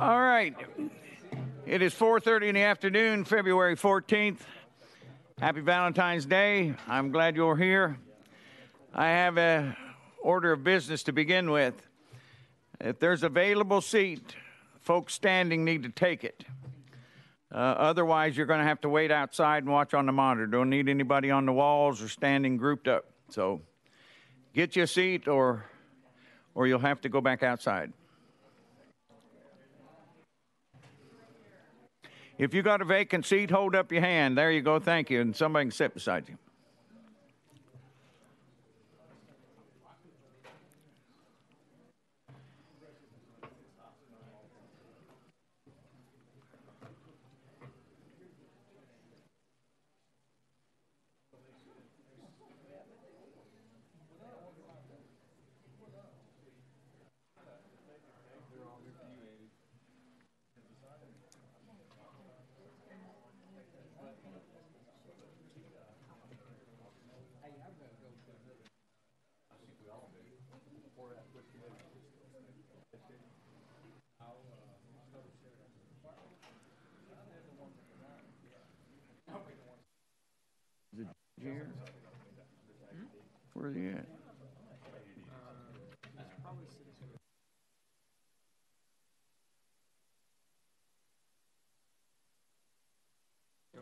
All right. It is 4:30 in the afternoon, February 14th. Happy Valentine's Day. I'm glad you're here. I have a order of business to begin with. If there's available seat, folks standing need to take it. Uh, otherwise, you're going to have to wait outside and watch on the monitor. Don't need anybody on the walls or standing grouped up. So, get your seat, or or you'll have to go back outside. If you got a vacant seat, hold up your hand. There you go. Thank you. And somebody can sit beside you.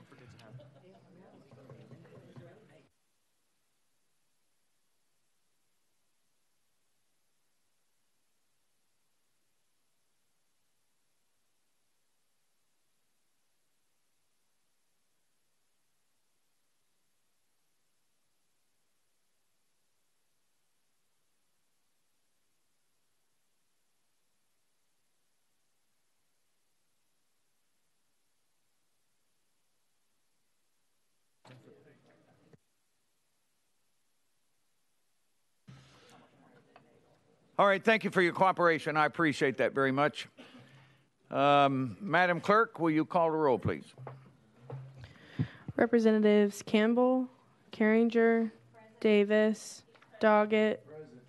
forget to have. All right, thank you for your cooperation. I appreciate that very much. Um, Madam Clerk, will you call the roll, please? Representatives Campbell, Carringer, Davis, Doggett,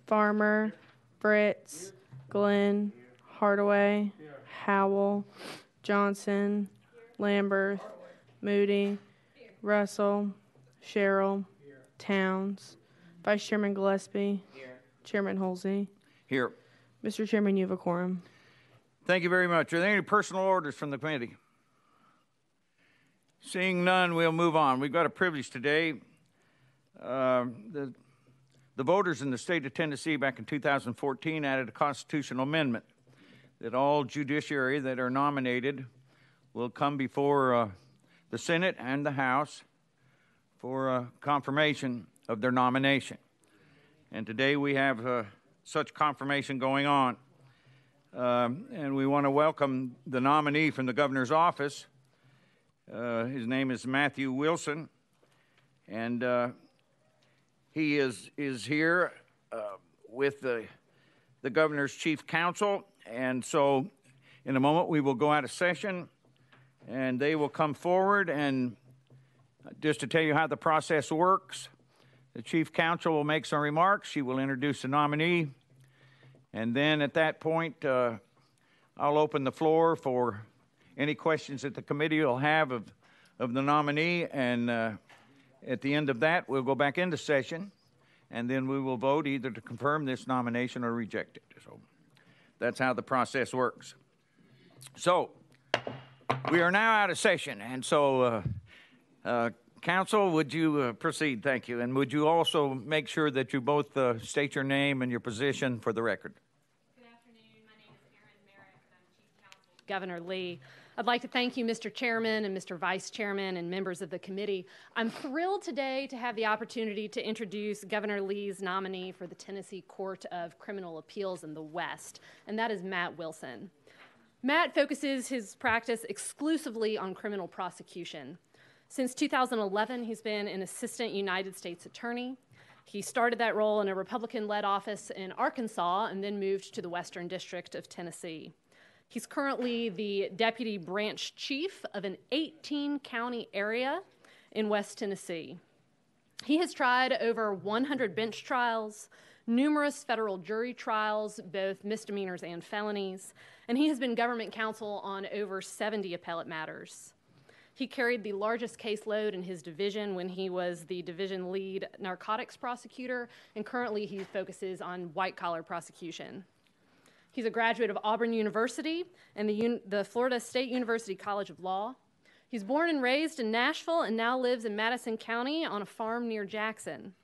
Farmer, Fritts, Glenn, Hardaway, Howell, Johnson, Lamberth, Moody, Russell, Sherrell, Towns, Vice Chairman Gillespie, Chairman Hulsey. Here. Mr. Chairman, you have a quorum. Thank you very much. Are there any personal orders from the committee? Seeing none, we'll move on. We've got a privilege today. Uh, the, the voters in the state of Tennessee back in 2014 added a constitutional amendment that all judiciary that are nominated will come before uh, the Senate and the House for uh, confirmation of their nomination. And today we have uh, such confirmation going on. Um, and we want to welcome the nominee from the governor's office. Uh, his name is Matthew Wilson, and uh, he is is here uh, with the the governor's chief counsel. And so, in a moment, we will go out of session, and they will come forward. And just to tell you how the process works, the chief counsel will make some remarks. She will introduce the nominee. And then at that point, uh, I'll open the floor for any questions that the committee will have of, of the nominee. And uh, at the end of that, we'll go back into session and then we will vote either to confirm this nomination or reject it. So that's how the process works. So we are now out of session. And so, uh, Counsel, would you uh, proceed? Thank you. And would you also make sure that you both uh, state your name and your position for the record? Good afternoon. My name is Erin Merrick, I'm Chief Counsel Governor Lee. I'd like to thank you, Mr. Chairman and Mr. Vice Chairman and members of the committee. I'm thrilled today to have the opportunity to introduce Governor Lee's nominee for the Tennessee Court of Criminal Appeals in the West, and that is Matt Wilson. Matt focuses his practice exclusively on criminal prosecution. Since 2011, he's been an assistant United States attorney. He started that role in a Republican led office in Arkansas and then moved to the Western District of Tennessee. He's currently the deputy branch chief of an 18 county area in West Tennessee. He has tried over 100 bench trials, numerous federal jury trials, both misdemeanors and felonies, and he has been government counsel on over 70 appellate matters. He carried the largest caseload in his division when he was the division lead narcotics prosecutor, and currently he focuses on white collar prosecution. He's a graduate of Auburn University and the, Un- the Florida State University College of Law. He's born and raised in Nashville and now lives in Madison County on a farm near Jackson.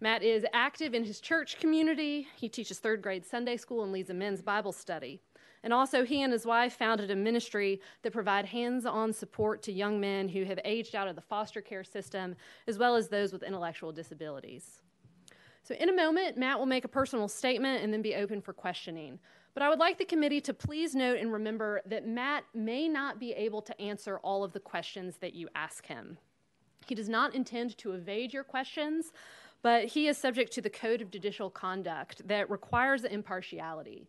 Matt is active in his church community. He teaches third grade Sunday school and leads a men's Bible study. And also, he and his wife founded a ministry that provide hands-on support to young men who have aged out of the foster care system, as well as those with intellectual disabilities. So, in a moment, Matt will make a personal statement and then be open for questioning. But I would like the committee to please note and remember that Matt may not be able to answer all of the questions that you ask him. He does not intend to evade your questions, but he is subject to the Code of Judicial Conduct that requires impartiality.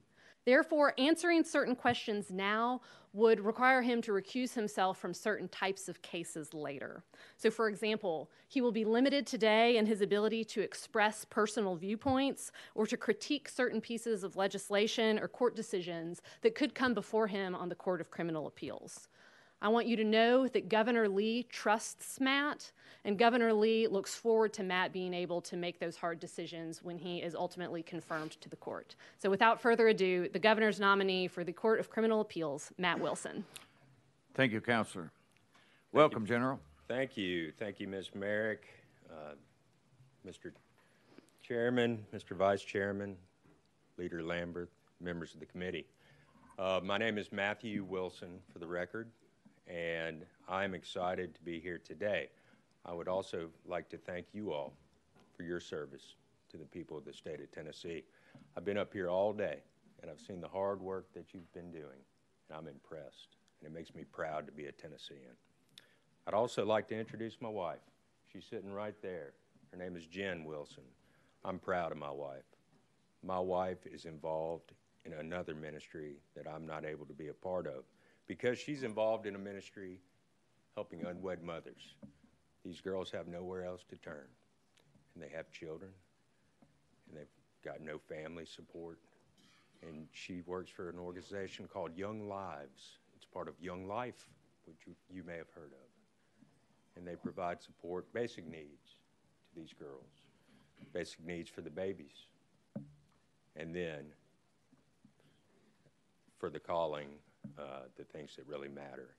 Therefore, answering certain questions now would require him to recuse himself from certain types of cases later. So, for example, he will be limited today in his ability to express personal viewpoints or to critique certain pieces of legislation or court decisions that could come before him on the Court of Criminal Appeals. I want you to know that Governor Lee trusts Matt, and Governor Lee looks forward to Matt being able to make those hard decisions when he is ultimately confirmed to the court. So, without further ado, the governor's nominee for the Court of Criminal Appeals, Matt Wilson. Thank you, Counselor. Welcome, General. Thank you. Thank you, Ms. Merrick, uh, Mr. Chairman, Mr. Vice Chairman, Leader Lamberth, members of the committee. Uh, my name is Matthew Wilson, for the record, and I'm excited to be here today. I would also like to thank you all for your service to the people of the state of Tennessee. I've been up here all day, and I've seen the hard work that you've been doing, and I'm impressed, and it makes me proud to be a Tennessean. I'd also like to introduce my wife. She's sitting right there. Her name is Jen Wilson. I'm proud of my wife. My wife is involved in another ministry that I'm not able to be a part of because she's involved in a ministry helping unwed mothers. These girls have nowhere else to turn, and they have children, and they've got no family support. And she works for an organization called Young Lives. It's part of Young Life, which you, you may have heard of and they provide support, basic needs to these girls, basic needs for the babies, and then for the calling, uh, the things that really matter.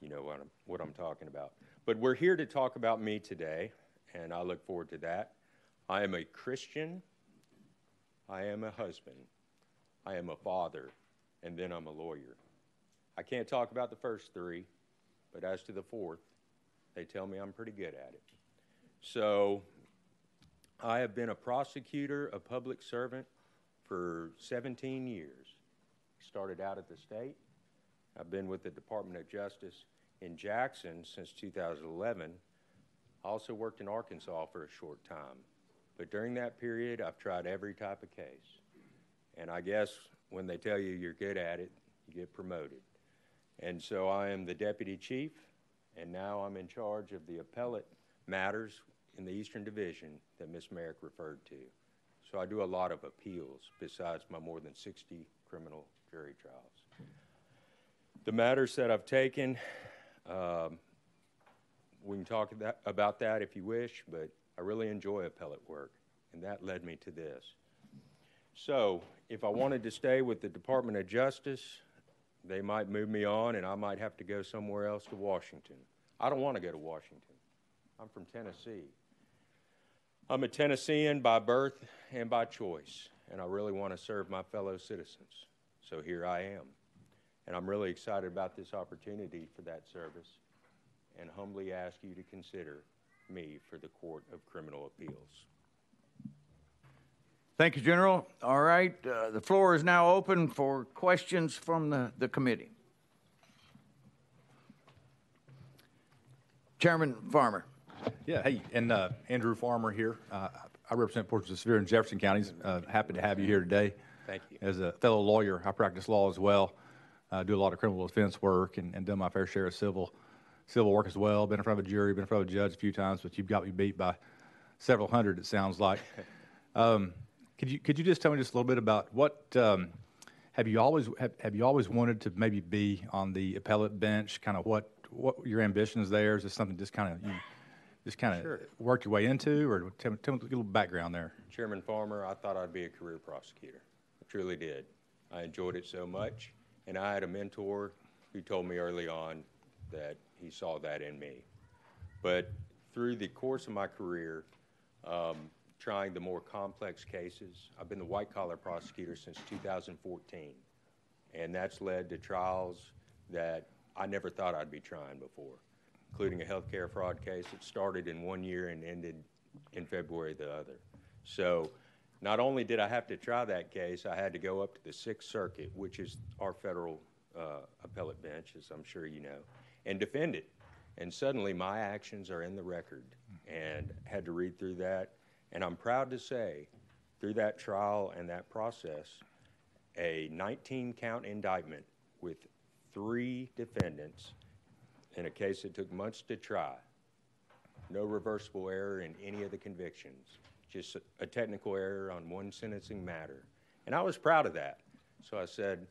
You know what I'm, what I'm talking about. But we're here to talk about me today, and I look forward to that. I am a Christian, I am a husband, I am a father, and then I'm a lawyer. I can't talk about the first three, but as to the fourth, they tell me I'm pretty good at it. So I have been a prosecutor, a public servant for 17 years. Started out at the state. I've been with the Department of Justice in Jackson since 2011. I also worked in Arkansas for a short time. But during that period, I've tried every type of case. And I guess when they tell you you're good at it, you get promoted. And so I am the deputy chief and now I'm in charge of the appellate matters in the Eastern Division that Ms. Merrick referred to. So I do a lot of appeals besides my more than 60 criminal jury trials. The matters that I've taken, um, we can talk about that if you wish, but I really enjoy appellate work, and that led me to this. So, if I wanted to stay with the Department of Justice, they might move me on and I might have to go somewhere else to Washington. I don't want to go to Washington. I'm from Tennessee. I'm a Tennessean by birth and by choice, and I really want to serve my fellow citizens. So here I am. And I'm really excited about this opportunity for that service and humbly ask you to consider me for the Court of Criminal Appeals. Thank you, General. All right, uh, the floor is now open for questions from the, the committee. Chairman Farmer. Yeah, hey, and uh, Andrew Farmer here. Uh, I represent portions of Sevier and Jefferson counties. Uh, happy to have you here today. Thank you. As a fellow lawyer, I practice law as well. I do a lot of criminal defense work and, and done my fair share of civil civil work as well. Been in front of a jury, been in front of a judge a few times, but you've got me beat by several hundred, it sounds like. Um, could you could you just tell me just a little bit about what um, have you always have, have you always wanted to maybe be on the appellate bench? Kind of what what your ambitions there? Is this something just kind of you just kind of Sure. worked your way into, or tell me, tell me a little background there? Chairman Farmer, I thought I'd be a career prosecutor. Truly did. I enjoyed it so much, and I had a mentor who told me early on that he saw that in me. But through the course of my career, um, trying the more complex cases, I've been the white collar prosecutor since 2014, and that's led to trials that I never thought I'd be trying before, including a healthcare fraud case that started in one year and ended in February the other. So not only did I have to try that case, I had to go up to the Sixth Circuit, which is our federal uh, appellate bench, as I'm sure you know, and defend it. And suddenly my actions are in the record and had to read through that. And I'm proud to say, through that trial and that process, a 19 count indictment with three defendants in a case that took months to try no reversible error in any of the convictions, just a- technical error on one sentencing matter. And I was proud of that. So I said,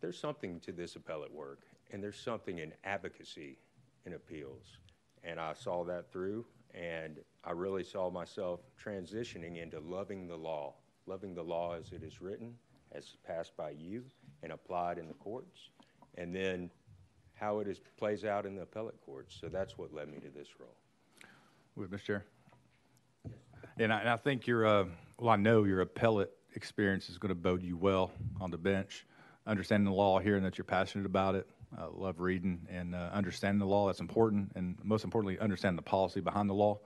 there's something to this appellate work, and there's something in advocacy in appeals. And I saw that through, and I really saw myself transitioning into loving the law, loving the law as it is written, as passed by you, and applied in the courts, and then how it is, plays out in the appellate courts. So that's what led me to this role. With Mr. Chair. And I, and I think your, uh, well, I know your appellate experience is going to bode you well on the bench. Understanding the law, hearing that you're passionate about it, uh, love reading and uh, understanding the law. That's important, and most importantly, understanding the policy behind the law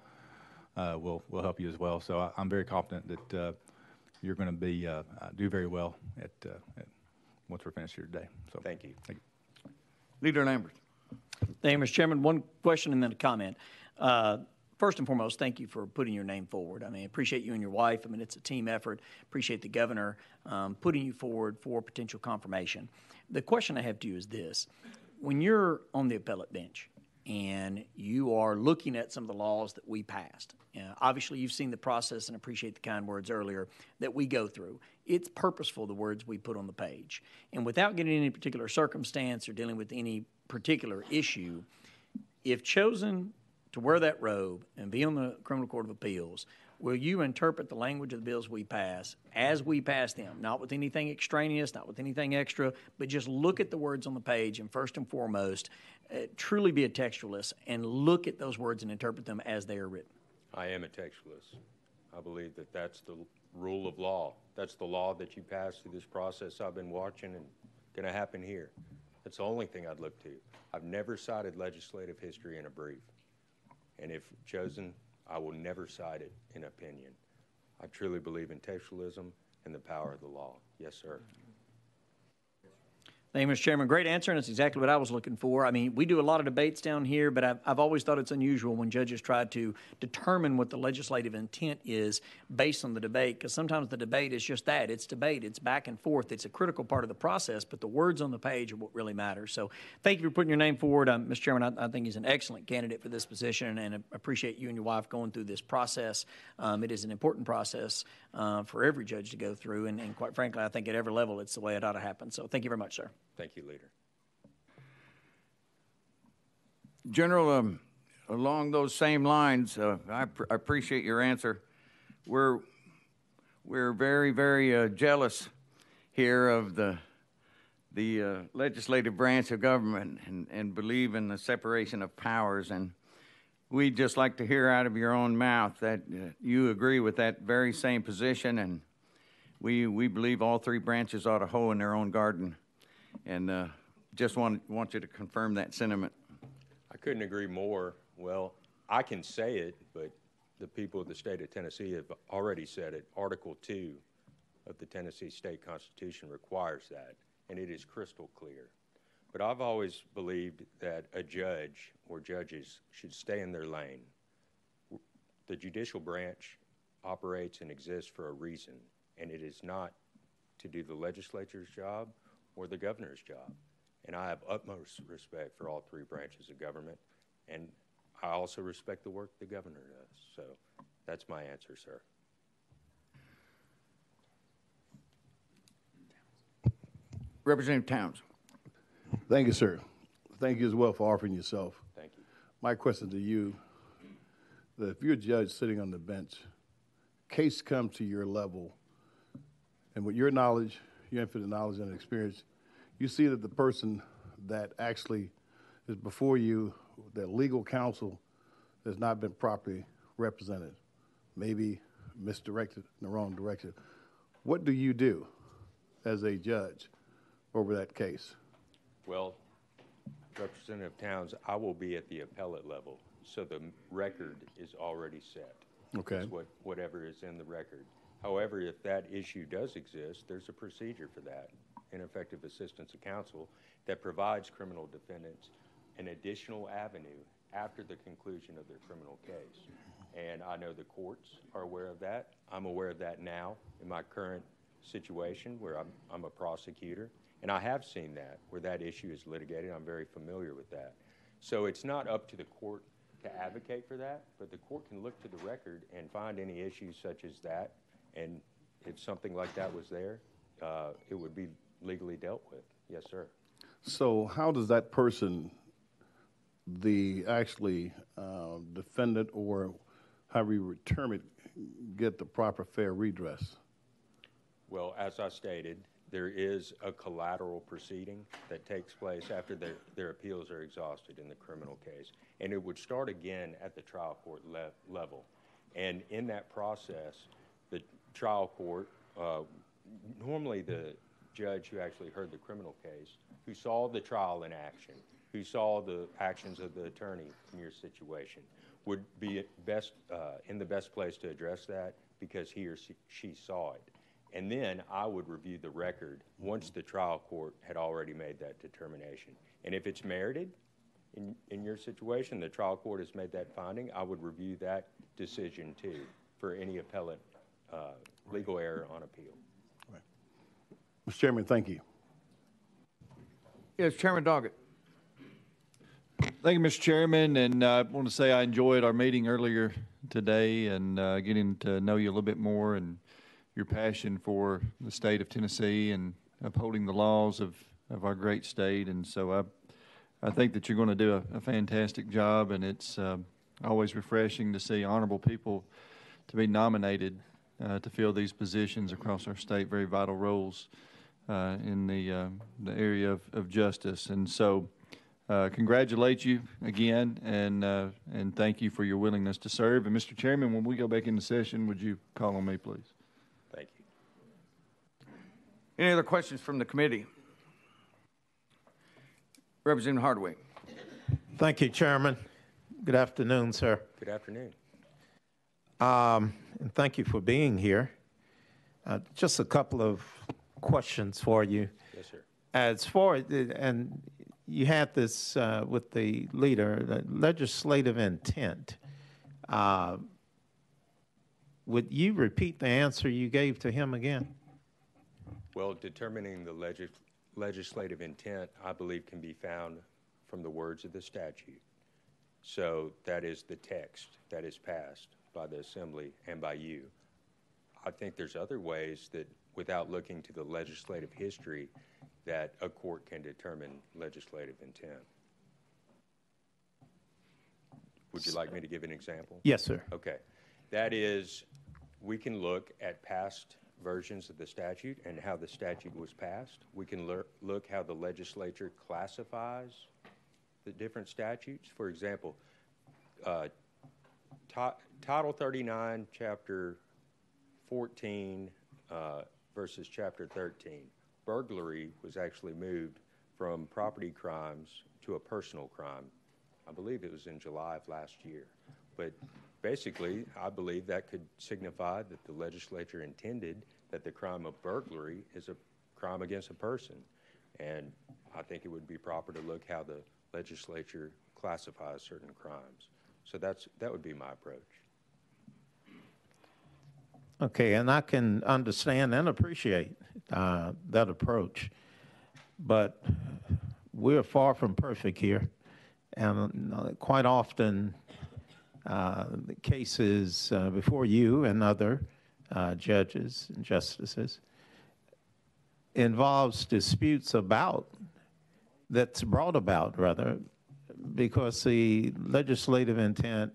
uh, will will help you as well. So I, I'm very confident that uh, you're going to be uh, uh, do very well at, uh, at once we're finished here today. So Thank you. Thank you. Leader Lamberth. Thank you, Mr. Chairman. One question and then a comment. Uh, First and foremost, thank you for putting your name forward. I mean, appreciate you and your wife. I mean, it's a team effort. Appreciate the governor um, putting you forward for potential confirmation. The question I have to you is this: When you're on the appellate bench and you are looking at some of the laws that we passed, obviously you've seen the process and appreciate the kind words earlier that we go through. It's purposeful the words we put on the page, and without getting any particular circumstance or dealing with any particular issue, if chosen to wear that robe and be on the criminal court of appeals, will you interpret the language of the bills we pass as we pass them, not with anything extraneous, not with anything extra, but just look at the words on the page and first and foremost, uh, truly be a textualist and look at those words and interpret them as they are written? I am a textualist. I believe that that's the rule of law. That's the law that you pass through this process I've been watching and going to happen here. That's the only thing I'd look to. I've never cited legislative history in a brief. And if chosen, I will never cite it in opinion. I truly believe in textualism and the power of the law. Yes, sir. Thank you, Mr. Chairman. Great answer, and it's exactly what I was looking for. I mean, we do a lot of debates down here, but I've, I've always thought it's unusual when judges try to determine what the legislative intent is based on the debate, because sometimes the debate is just that it's debate, it's back and forth, it's a critical part of the process, but the words on the page are what really matters. So thank you for putting your name forward. Um, Mr. Chairman, I, I think he's an excellent candidate for this position, and I appreciate you and your wife going through this process. Um, it is an important process uh, for every judge to go through, and, and quite frankly, I think at every level it's the way it ought to happen. So thank you very much, sir. Thank you, Leader. General, um, along those same lines, uh, I, I appreciate your answer. We're we're very very uh, jealous here of the the uh, legislative branch of government and, and believe in the separation of powers. And we'd just like to hear out of your own mouth that uh, you agree with that very same position. And we we believe all three branches ought to hoe in their own garden. And uh, just want want you to confirm that sentiment. I couldn't agree more. Well, I can say it, but the people of the state of Tennessee have already said it. Article 2 of the Tennessee State Constitution requires that, and it is crystal clear. But I've always believed that a judge or judges should stay in their lane. The judicial branch operates and exists for a reason, and it is not to do the legislature's job or the governor's job. And I have utmost respect for all three branches of government. And I also respect the work the governor does. So that's my answer, sir. Representative Towns. Thank you, sir. Thank you as well for offering yourself. Thank you. My question to you that if you're a judge sitting on the bench, case comes to your level, and with your knowledge your infinite knowledge and experience, you see that the person that actually is before you, that legal counsel has not been properly represented, maybe misdirected in the wrong direction. What do you do as a judge over that case? Well, Representative Towns, I will be at the appellate level, so the record is already set. Okay. What, whatever is in the record. However, if that issue does exist, there's a procedure for that, ineffective assistance of counsel, that provides criminal defendants an additional avenue after the conclusion of their criminal case. And I know the courts are aware of that. I'm aware of that now in my current situation where I'm, I'm a prosecutor. And I have seen that, where that issue is litigated. I'm very familiar with that. So it's not up to the court to advocate for that, but the court can look to the record and find any issues such as that. And if something like that was there, uh, it would be legally dealt with. Yes, sir. So how does that person, the actually uh, defendant or however you term it, get the proper fair redress? Well, as I stated, there is a collateral proceeding that takes place after their, their appeals are exhausted in the criminal case. And it would start again at the trial court le- level. And in that process, trial court, uh, normally the judge who actually heard the criminal case, who saw the trial in action, who saw the actions of the attorney in your situation, would be best, uh, in the best place to address that because he or she- she saw it. And then I would review the record once the trial court had already made that determination. And if it's merited in, in your situation, the trial court has made that finding, I would review that decision too for any appellate legal error on appeal. Mr. Chairman, thank you. Yes, Chairman Doggett. Thank you, Mr. Chairman, and uh, I want to say I enjoyed our meeting earlier today and uh, getting to know you a little bit more and your passion for the state of Tennessee and upholding the laws of, of our great state. And so I, I think that you're going to do a, a fantastic job, and it's uh, always refreshing to see honorable people to be nominated uh, to fill these positions across our state, very vital roles uh, in the, uh, the area of, of justice. And so uh, congratulate you again, and uh, and thank you for your willingness to serve. And Mr. Chairman, when we go back into session, would you call on me, please? Thank you. Any other questions from the committee? Representative Hardaway. Thank you, Chairman. Good afternoon, sir. Good afternoon. Um, and thank you for being here. Uh, just a couple of questions for you. Yes, sir. As far as, and you had this uh, with the leader, the legislative intent. Uh, would you repeat the answer you gave to him again? Well, determining the legis- legislative intent, I believe, can be found from the words of the statute. So that is the text that is passed by the Assembly and by you. I think there's other ways that, without looking to the legislative history, that a court can determine legislative intent. Would you like me to give an example? Yes, sir. Okay. That is, we can look at past versions of the statute and how the statute was passed. We can look how the legislature classifies the different statutes. For example, uh, Title 39, Chapter 14 uh, versus Chapter 13. Burglary was actually moved from property crimes to a personal crime. I believe it was in July of last year. But basically, I believe that could signify that the legislature intended that the crime of burglary is a crime against a person. And I think it would be proper to look how the legislature classifies certain crimes. So that's, that would be my approach. Okay, and I can understand and appreciate uh, that approach, but we're far from perfect here, and uh, quite often, uh, the cases uh, before you and other uh, judges and justices, involves disputes about, that's brought about, rather, because the legislative intent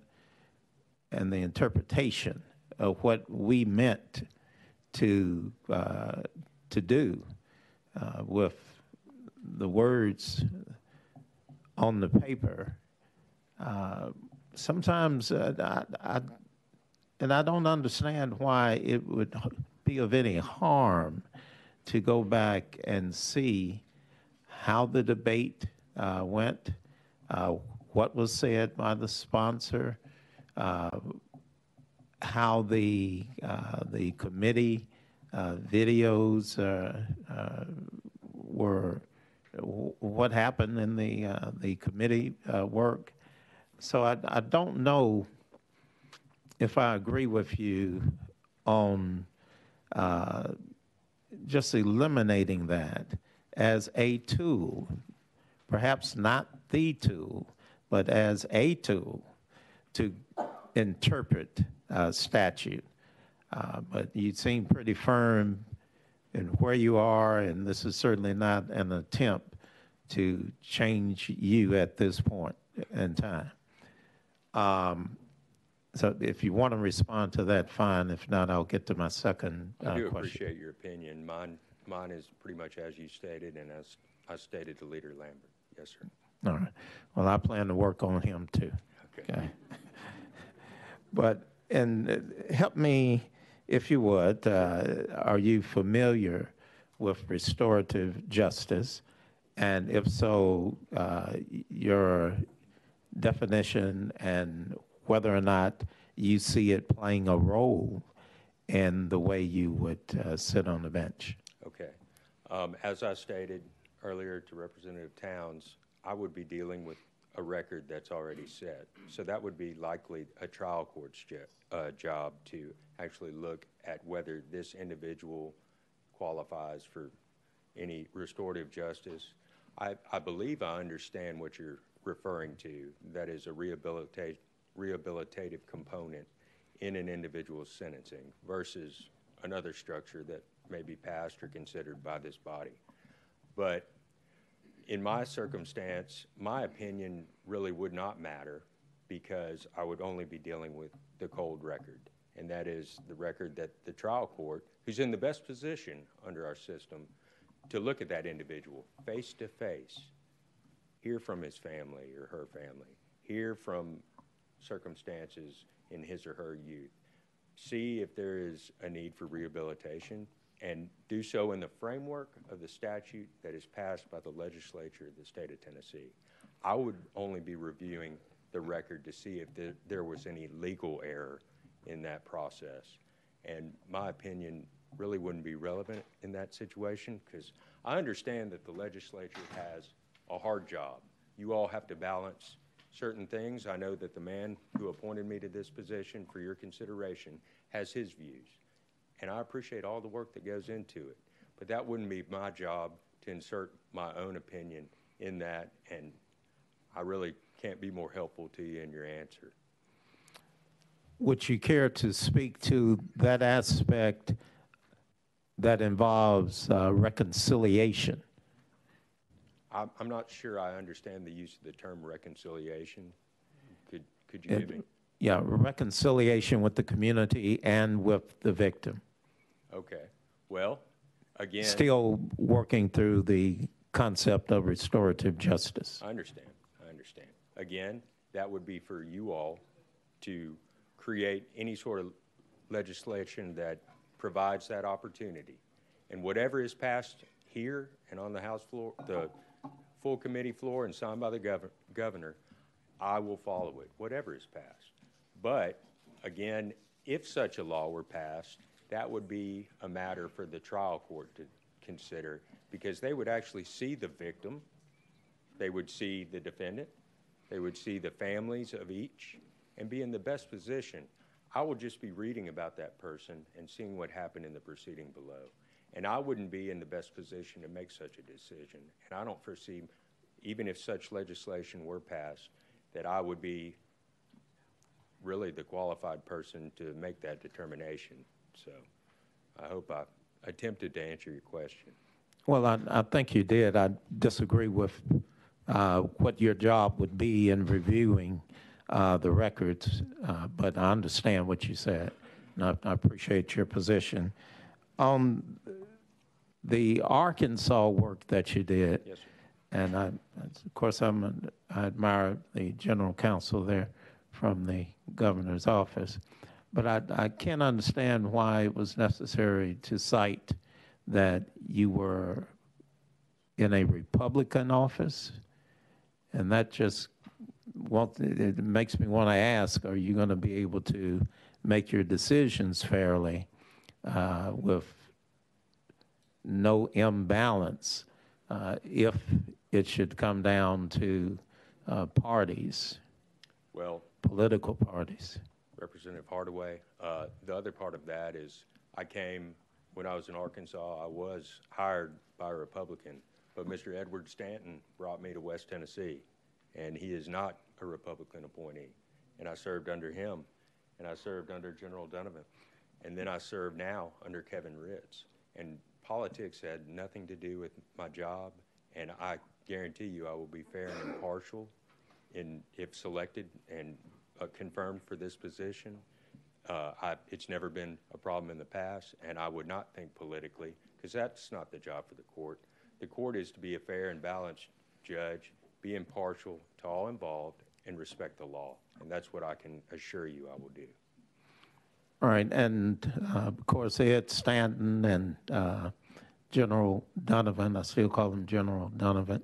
and the interpretation of what we meant to, uh, to do uh, with the words on the paper, uh, sometimes uh, I, I, and I don't understand why it would be of any harm to go back and see how the debate uh, went, uh, what was said by the sponsor, how the uh, the committee uh, videos uh, were, what happened in the uh, the committee uh, work. So I, I don't know if I agree with you on uh, just eliminating that as a tool, perhaps not the tool, but as a tool to interpret uh, statute. Uh, but you seem pretty firm in where you are, and this is certainly not an attempt to change you at this point in time. Um, so if you want to respond to that, fine. If not, I'll get to my second uh, I do question. appreciate your opinion. Mine, mine is pretty much as you stated and as I stated to Leader Lamberth. Yes, sir. All right. Well, I plan to work on him too. Okay. Okay. But, and uh, help me, if you would, uh, are you familiar with restorative justice? And if so, uh, your definition and whether or not you see it playing a role in the way you would uh, sit on the bench? Okay. Um, As I stated earlier to Representative Towns, I would be dealing with a record that's already set. So that would be likely a trial court's uh, job to actually look at whether this individual qualifies for any restorative justice. I, I believe I understand what you're referring to. That is a rehabilitate, rehabilitative component in an individual's sentencing versus another structure that may be passed or considered by this body. But in my circumstance, my opinion really would not matter because I would only be dealing with the cold record. And that is the record that the trial court, who's in the best position under our system, to look at that individual face to face, hear from his family or her family, hear from circumstances in his or her youth, see if there is a need for rehabilitation, and do so in the framework of the statute that is passed by the legislature of the state of Tennessee. I would only be reviewing the record to see if there, was any legal error in that process. And my opinion really wouldn't be relevant in that situation because I understand that the legislature has a hard job. You all have to balance certain things. I know that the man who appointed me to this position for your consideration has his views. And I appreciate all the work that goes into it. But that wouldn't be my job to insert my own opinion in that. And I really can't be more helpful to you in your answer. Would you care to speak to that aspect that involves uh, reconciliation? I'm, I'm not sure I understand the use of the term reconciliation. Could, could you give me? Yeah, reconciliation with the community and with the victim. Okay. Well, again. Still working through the concept of restorative justice. I understand. I understand. Again, that would be for you all to create any sort of legislation that provides that opportunity. And whatever is passed here and on the House floor, the full committee floor and signed by the gov- governor, I will follow it, whatever is passed. But again, if such a law were passed, that would be a matter for the trial court to consider because they would actually see the victim, they would see the defendant, they would see the families of each, and be in the best position. I would just be reading about that person and seeing what happened in the proceeding below. And I wouldn't be in the best position to make such a decision. And I don't foresee, even if such legislation were passed, that I would be really the qualified person to make that determination. So I hope I attempted to answer your question. Well, I, I think you did. I disagree with uh, what your job would be in reviewing uh, the records, uh, but I understand what you said, and I, I appreciate your position. On the Arkansas work that you did, Yes, sir. and I, of course, I'm, I admire the general counsel there from the governor's office, but I, I can't understand why it was necessary to cite that you were in a Republican office, and that just want, it makes me want to ask: Are you going to be able to make your decisions fairly uh, with no imbalance uh, if it should come down to uh, parties, Well, political parties? Representative Hardaway. Uh, The other part of that is, I came, when I was in Arkansas, I was hired by a Republican, but Mr. Edward Stanton brought me to West Tennessee, and he is not a Republican appointee. And I served under him, and I served under General Dunavant, and then I serve now under Kevin Ritz. And politics had nothing to do with my job, and I guarantee you I will be fair and impartial in, if selected and uh, confirmed for this position. Uh, I, it's never been a problem in the past, and I would not think politically, because that's not the job for the court. The court is to be a fair and balanced judge, be impartial to all involved, and respect the law. And that's what I can assure you I will do. All right, and uh, of course, Ed Stanton and uh, General Dunavant, I still call him General Dunavant.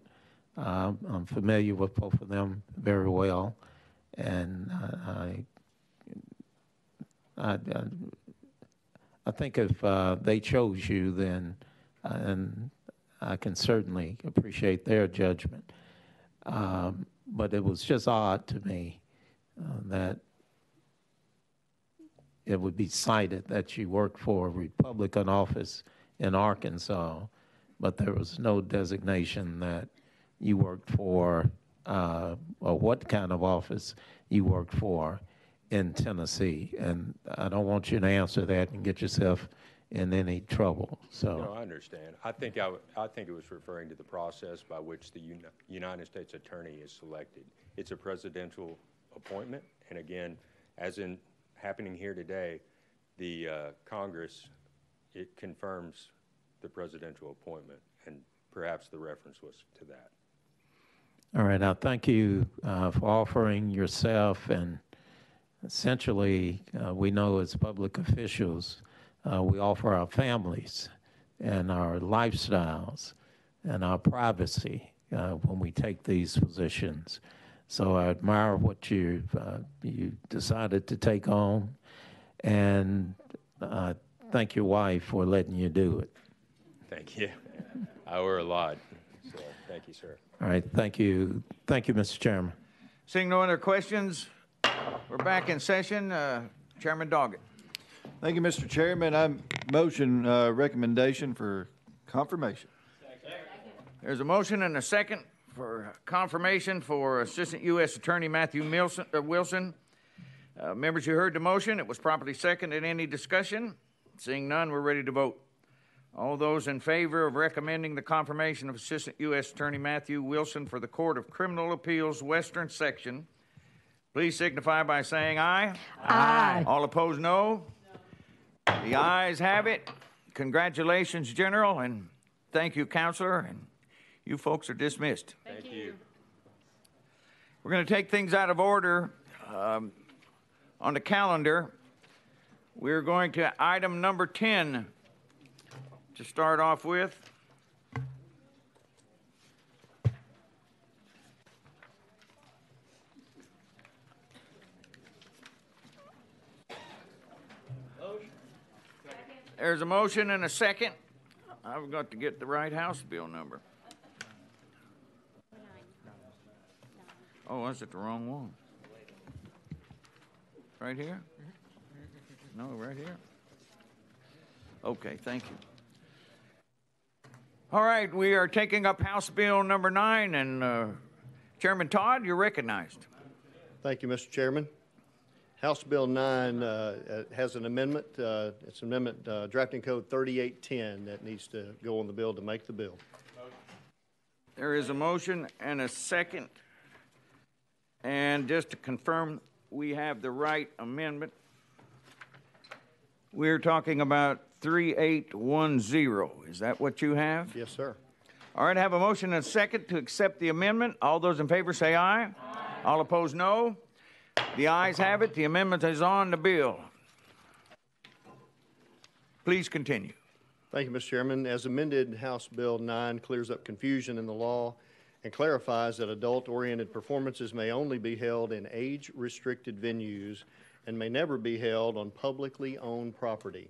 Uh, I'm familiar with both of them very well, and uh, I, I, I, I think if uh, they chose you, then, uh, and I can certainly appreciate their judgment. Um, but it was just odd to me uh, that it would be cited that you worked for a Republican office in Arkansas, but there was no designation that you worked for, uh, or what kind of office you worked for in Tennessee. And I don't want you to answer that and get yourself in any trouble. So. No, I understand. I think I, think it was referring to the process by which the Uni- United States Attorney is selected. It's a presidential appointment, and again, as in happening here today, the uh, Congress, it confirms the presidential appointment, and perhaps the reference was to that. All right, now thank you uh, for offering yourself, and essentially, uh, we know as public officials, uh, we offer our families and our lifestyles and our privacy uh, when we take these positions. So I admire what you uh, you decided to take on, and uh, thank your wife for letting you do it. Thank you. I owe her a lot, thank you, sir. All right, thank you, thank you, Mr. Chairman. Seeing no other questions, we're back in session. Uh, Chairman Doggett. Thank you, Mr. Chairman. I motion uh, recommendation for confirmation. There's a motion and a second for confirmation for Assistant U.S. Attorney Matthew Milson, uh, Wilson. Uh, members, you heard the motion. It was properly seconded. Any discussion? Seeing none, we're ready to vote. All those in favor of recommending the confirmation of Assistant U.S. Attorney Matthew Wilson for the Court of Criminal Appeals Western Section, please signify by saying aye. Aye. All opposed, no. The ayes have it. Congratulations, General, and thank you, Counselor, and you folks are dismissed. Thank you. We're going to take things out of order um, on the calendar. We're going to item number 10 to start off with. There's a motion and a second. I've got to get the right House bill number. Oh, is it the wrong one? Right here? No, right here? Okay, thank you. All right, we are taking up House Bill number nine, and uh, Chairman Todd, you're recognized. Thank you, Mr. Chairman. House Bill 9 uh, uh, has an amendment. Uh, It's Amendment uh, Drafting Code 3810 that needs to go on the bill to make the bill. There is a motion and a second. And just to confirm, we have the right amendment. We're talking about 3810. Is that what you have? Yes, sir. All right, I have a motion and a second to accept the amendment. All those in favor say aye. All opposed, no. The ayes have it. The amendment is on the bill. Please continue. Thank you, Mr. Chairman. As amended, House Bill 9 clears up confusion in the law and clarifies that adult-oriented performances may only be held in age-restricted venues and may never be held on publicly owned property.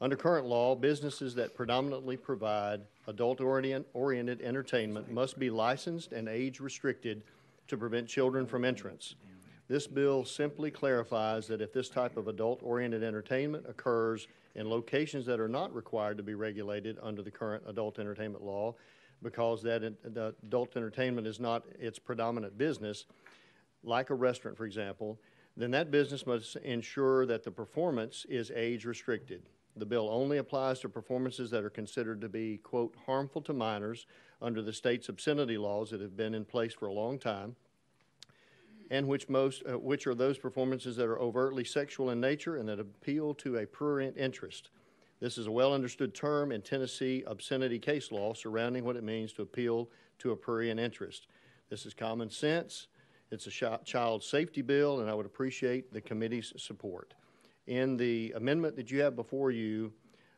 Under current law, businesses that predominantly provide adult-oriented entertainment must be licensed and age-restricted to prevent children from entrance. This bill simply clarifies that if this type of adult-oriented entertainment occurs in locations that are not required to be regulated under the current adult entertainment law, because that adult entertainment is not its predominant business, like a restaurant, for example, then that business must ensure that the performance is age restricted. The bill only applies to performances that are considered to be, quote, harmful to minors under the state's obscenity laws that have been in place for a long time, and which most, uh, which are those performances that are overtly sexual in nature and that appeal to a prurient interest. This is a well understood term in Tennessee obscenity case law surrounding what it means to appeal to a prurient interest. This is common sense. It's a child safety bill, and I would appreciate the committee's support. In the amendment that you have before you,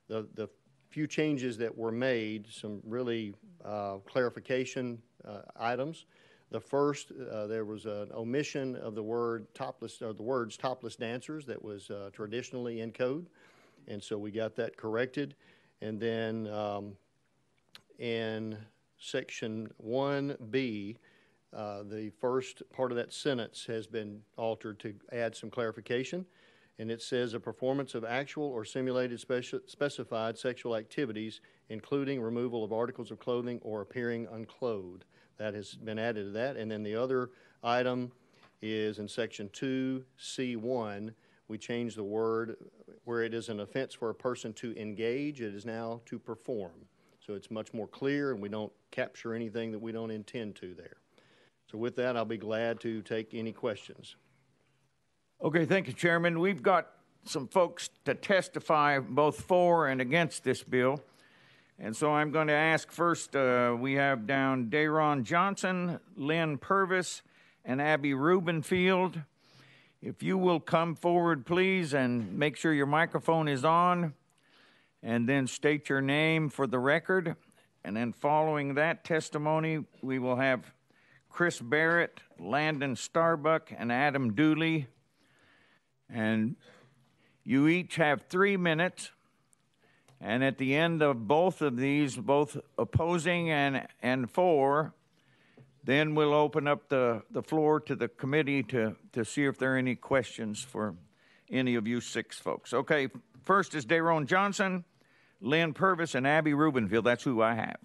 the, the few changes that were made, some really uh, clarification uh, items. The first, uh, there was an omission of the word topless, or the words topless dancers that was uh, traditionally in code. And so we got that corrected. And then um, in section 1B, uh, the first part of that sentence has been altered to add some clarification. And it says a performance of actual or simulated speci- specified sexual activities, including removal of articles of clothing or appearing unclothed. That has been added to that. And then the other item is in section 2C1, we changed the word where it is an offense for a person to engage, it is now to perform. So it's much more clear, and we don't capture anything that we don't intend to there. So with that, I'll be glad to take any questions. Okay, thank you, Chairman. We've got some folks to testify both for and against this bill. And so I'm going to ask first, uh, we have down Dayron Johnson, Lynn Purvis, and Abby Rubenfield. If you will come forward, please, and make sure your microphone is on, and then state your name for the record. And then following that testimony, we will have Chris Barrett, Landon Starbuck, and Adam Dooley. And you each have three minutes. And at the end of both of these, both opposing and, and for, then we'll open up the, the floor to the committee to, to see if there are any questions for any of you six folks. Okay, first is Daron Johnson, Lynn Purvis, and Abby Rubenfield. That's who I have.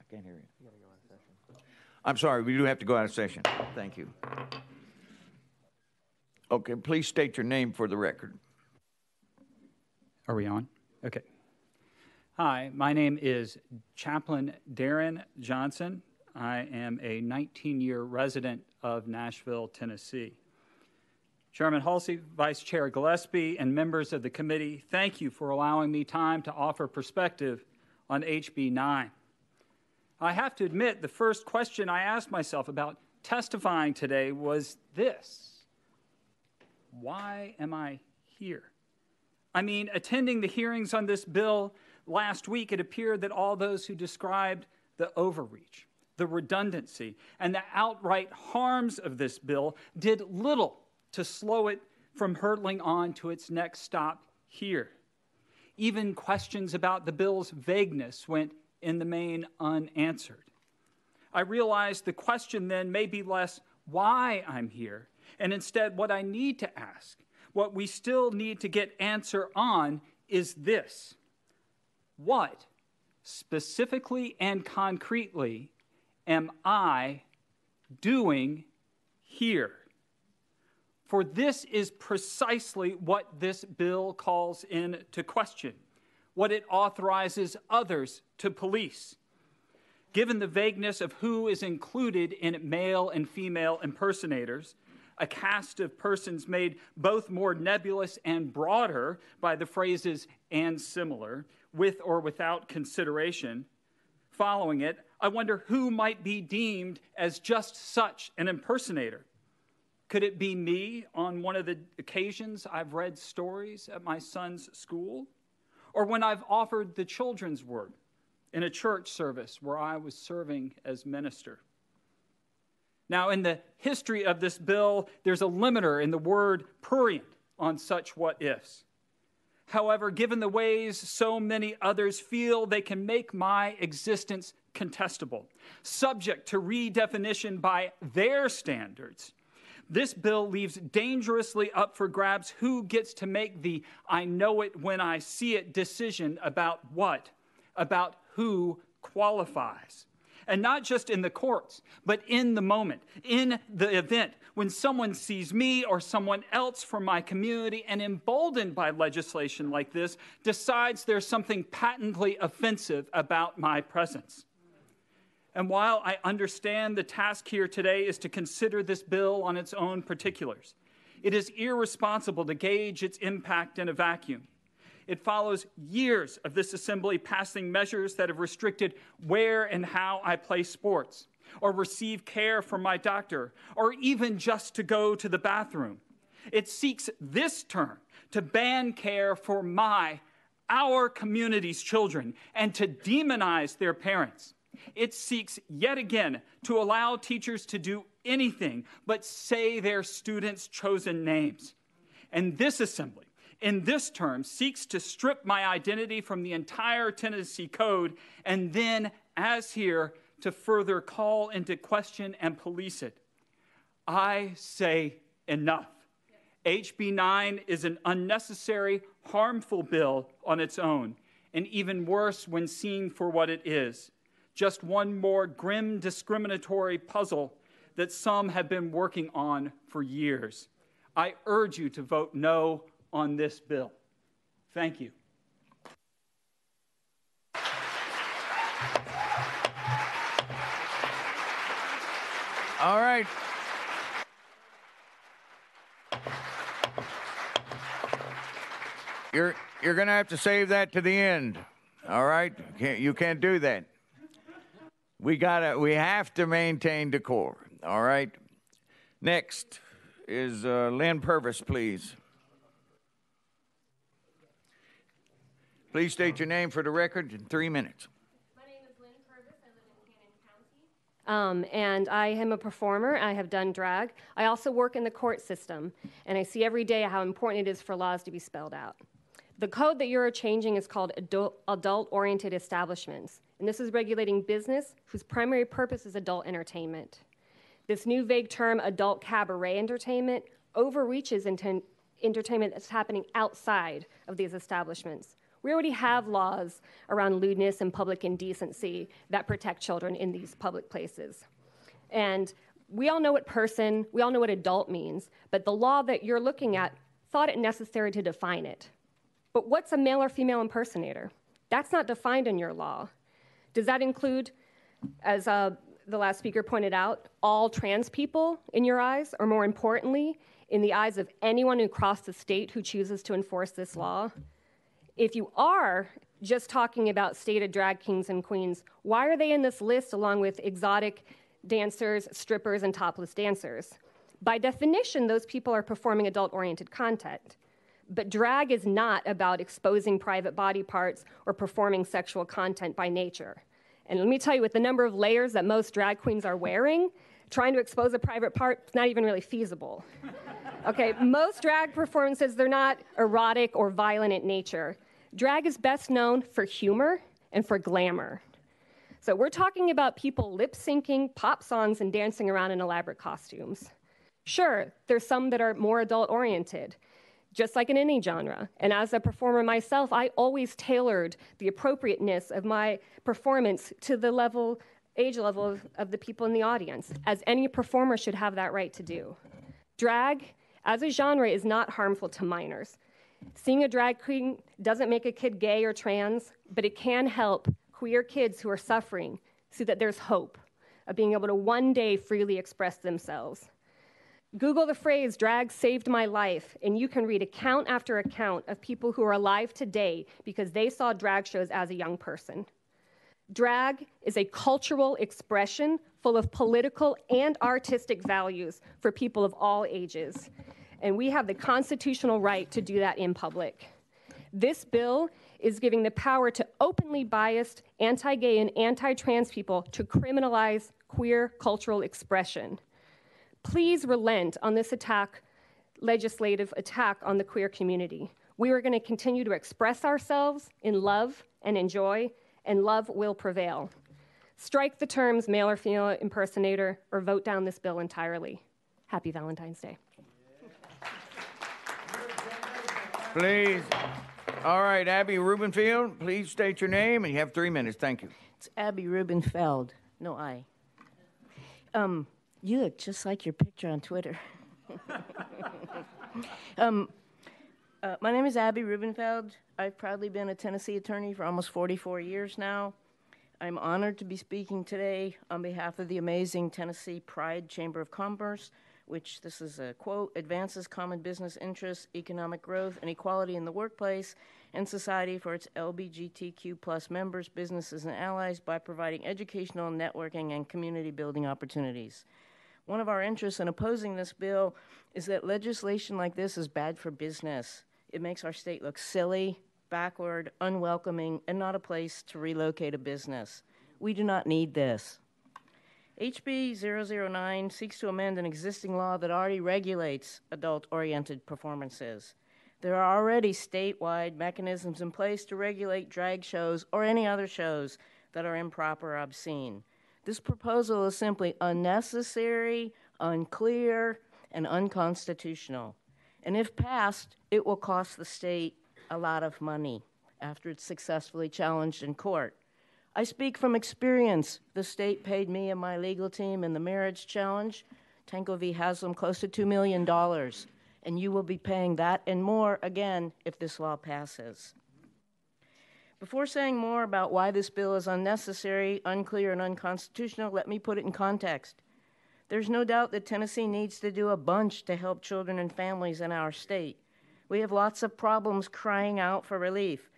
I can't hear you. I'm sorry, we do have to go out of session. Thank you. Okay, please state your name for the record. Are we on? Okay. Hi, my name is Chaplain Darren Johnson. I am a 19 year resident of Nashville, Tennessee. Chairman Hulsey, Vice Chair Gillespie, and members of the committee, thank you for allowing me time to offer perspective on HB 9. I have to admit, the first question I asked myself about testifying today was this Why am I here? I mean, attending the hearings on this bill last week, it appeared that all those who described the overreach, the redundancy, and the outright harms of this bill did little to slow it from hurtling on to its next stop here. Even questions about the bill's vagueness went in the main unanswered. I realized the question then may be less why I'm here, and instead what I need to ask, what we still need to get answer on is this What specifically and concretely am I doing here? For this is precisely what this bill calls into question, what it authorizes others to police. Given the vagueness of who is included in male and female impersonators, a cast of persons made both more nebulous and broader by the phrases and similar, with or without consideration, following it, I wonder who might be deemed as just such an impersonator. Could it be me on one of the occasions I've read stories at my son's school? Or when I've offered the children's word in a church service where I was serving as minister? Now, in the history of this bill, there's a limiter in the word prurient on such what ifs. However, given the ways so many others feel they can make my existence contestable, subject to redefinition by their standards, this bill leaves dangerously up for grabs who gets to make the I know it when I see it decision about what? About who qualifies. And not just in the courts, but in the moment, in the event, when someone sees me or someone else from my community and emboldened by legislation like this decides there's something patently offensive about my presence. And while I understand the task here today is to consider this bill on its own particulars, it is irresponsible to gauge its impact in a vacuum. It follows years of this assembly passing measures that have restricted where and how I play sports, or receive care from my doctor, or even just to go to the bathroom. It seeks this term to ban care for my, our community's children, and to demonize their parents. It seeks yet again to allow teachers to do anything but say their students' chosen names. And this assembly, in this term, seeks to strip my identity from the entire Tennessee Code and then, as here, to further call into question and police it. I say enough. HB 9 is an unnecessary, harmful bill on its own, and even worse when seen for what it is just one more grim discriminatory puzzle that some have been working on for years. I urge you to vote no on this bill. Thank you. All right. You're, you're going to have to save that to the end. All right? Can't, you can't do that. We gotta, we have to maintain decor. All right. Next is uh, Lynn Purvis, please. Please state your name for the record in three minutes. My name is Lynn Purvis. I live in County. Um, and I am a performer. I have done drag. I also work in the court system, and I see every day how important it is for laws to be spelled out. The code that you're changing is called adult oriented establishments and this is regulating business whose primary purpose is adult entertainment. This new vague term, adult cabaret entertainment, overreaches into entertainment that's happening outside of these establishments. We already have laws around lewdness and public indecency that protect children in these public places. And we all know what person, we all know what adult means, but the law that you're looking at thought it necessary to define it. But what's a male or female impersonator? That's not defined in your law. Does that include, as uh, the last speaker pointed out, all trans people in your eyes, or more importantly, in the eyes of anyone across the state who chooses to enforce this law? If you are just talking about stated drag kings and queens, why are they in this list along with exotic dancers, strippers, and topless dancers? By definition, those people are performing adult oriented content. But drag is not about exposing private body parts or performing sexual content by nature. And let me tell you, with the number of layers that most drag queens are wearing, trying to expose a private part is not even really feasible. Okay, most drag performances, they're not erotic or violent in nature. Drag is best known for humor and for glamour. So we're talking about people lip syncing pop songs and dancing around in elaborate costumes. Sure, there's some that are more adult oriented, just like in any genre. And as a performer myself, I always tailored the appropriateness of my performance to the level age level of, of the people in the audience, as any performer should have that right to do. Drag, as a genre, is not harmful to minors. Seeing a drag queen doesn't make a kid gay or trans, but it can help queer kids who are suffering so that there's hope of being able to one day freely express themselves. Google the phrase drag saved my life, and you can read account after account of people who are alive today because they saw drag shows as a young person. Drag is a cultural expression full of political and artistic values for people of all ages and we have the constitutional right to do that in public. This bill is giving the power to openly biased anti gay and anti trans people to criminalize queer cultural expression. Please relent on this attack, legislative attack on the queer community. We are going to continue to express ourselves in love and in joy, and love will prevail. Strike the terms male or female impersonator or vote down this bill entirely. Happy Valentine's Day. Please. All right, Abby Rubenfield, please state your name and you have three minutes. Thank you. It's Abby Rubenfeld. No I. Um, you look just like your picture on Twitter. um, uh, my name is Abby Rubenfeld. I've proudly been a Tennessee attorney for almost 44 years now. I'm honored to be speaking today on behalf of the amazing Tennessee Pride Chamber of Commerce, which this is a quote advances common business interests, economic growth, and equality in the workplace and society for its LGBTQ plus members, businesses, and allies by providing educational, networking, and community building opportunities. One of our interests in opposing this bill is that legislation like this is bad for business. It makes our state look silly, backward, unwelcoming, and not a place to relocate a business. We do not need this. HB 009 seeks to amend an existing law that already regulates adult oriented performances. There are already statewide mechanisms in place to regulate drag shows or any other shows that are improper or obscene. This proposal is simply unnecessary, unclear, and unconstitutional. And if passed, it will cost the state a lot of money after it's successfully challenged in court. I speak from experience. The state paid me and my legal team in the marriage challenge, Tanco v. Haslam, close to $2 million. And you will be paying that and more again if this law passes. Before saying more about why this bill is unnecessary, unclear, and unconstitutional, let me put it in context. There's no doubt that Tennessee needs to do a bunch to help children and families in our state. We have lots of problems crying out for relief.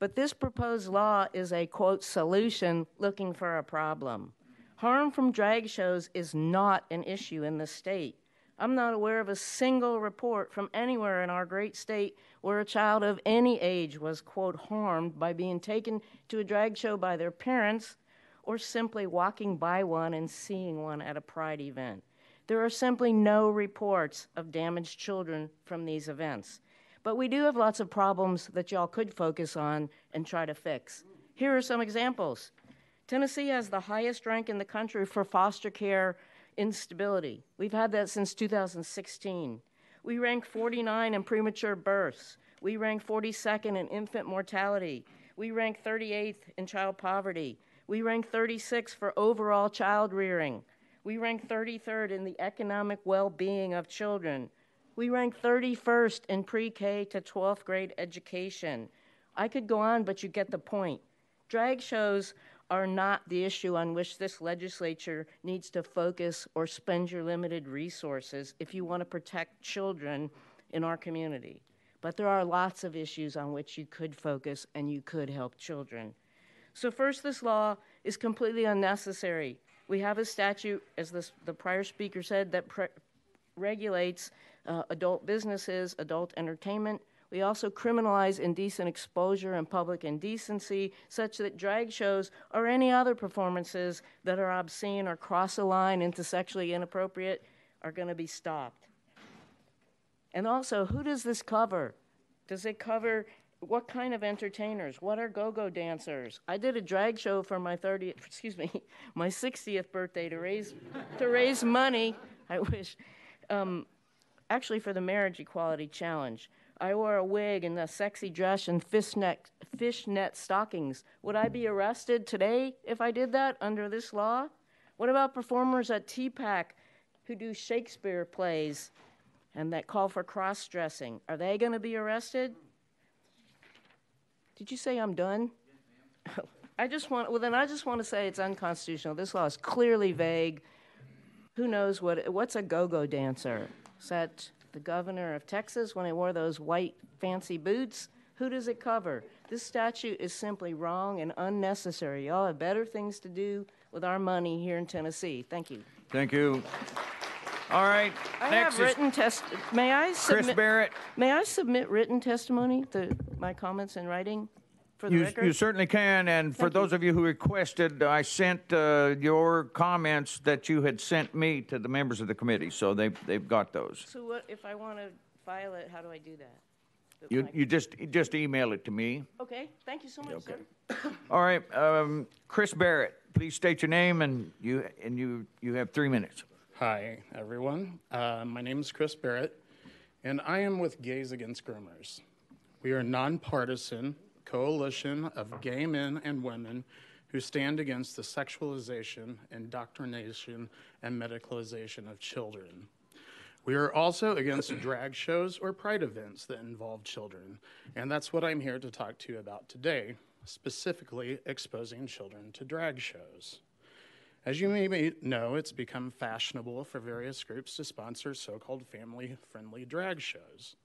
But this proposed law is a quote solution looking for a problem. Harm from drag shows is not an issue in the state. I'm not aware of a single report from anywhere in our great state where a child of any age was, quote, harmed by being taken to a drag show by their parents or simply walking by one and seeing one at a pride event. There are simply no reports of damaged children from these events. But we do have lots of problems that y'all could focus on and try to fix. Here are some examples. Tennessee has the highest rank in the country for foster care instability. We've had that since 2016. We rank 49 in premature births. We rank 42nd in infant mortality. We rank 38th in child poverty. We rank 36 for overall child rearing. We rank 33rd in the economic well being of children. We rank 31st in pre K to 12th grade education. I could go on, but you get the point. Drag shows are not the issue on which this legislature needs to focus or spend your limited resources if you want to protect children in our community. But there are lots of issues on which you could focus and you could help children. So, first, this law is completely unnecessary. We have a statute, as this, the prior speaker said, that regulates uh, adult businesses, adult entertainment. We also criminalize indecent exposure and public indecency, such that drag shows or any other performances that are obscene or cross a line into sexually inappropriate are going to be stopped. And also, who does this cover? Does it cover what kind of entertainers? What are go-go dancers? I did a drag show for my 30th, excuse me, my 60th birthday to raise to raise money. I wish um, actually for the Marriage Equality Challenge. I wore a wig and a sexy dress and fishnet, fishnet stockings, would I be arrested today if I did that under this law? What about performers at TPAC who do Shakespeare plays and that call for cross dressing? Are they going to be arrested? Did you say I'm done? I just want, well, then I just want to say it's unconstitutional. This law is clearly vague. Who knows what, what's a go go dancer? Is that the governor of Texas when he wore those white fancy boots? Who does it cover? This statute is simply wrong and unnecessary. Y'all have better things to do with our money here in Tennessee. Thank you. Thank you. All right. I next have is written test. May I submit? Chris Barrett. May I submit written testimony? The, my comments in writing You, record. you certainly can. And for Thank you. those of you who requested, I sent uh, your comments that you had sent me to the members of the committee, so they've they've got those. So what if I want to file it? How do I do that? You you just you just email it to me. Okay. Thank you so much, Okay. sir. All right, um, Chris Barrett. Please state your name and you and you you have three minutes. Hi, everyone. Uh, my name is Chris Barrett, and I am with Gays Against Groomers. We are nonpartisan coalition of gay men and women who stand against the sexualization, indoctrination, and medicalization of children. We are also against drag shows or pride events that involve children, and that's what I'm here to talk to you about today, specifically exposing children to drag shows. As you may know, it's become fashionable for various groups to sponsor so called family friendly drag shows.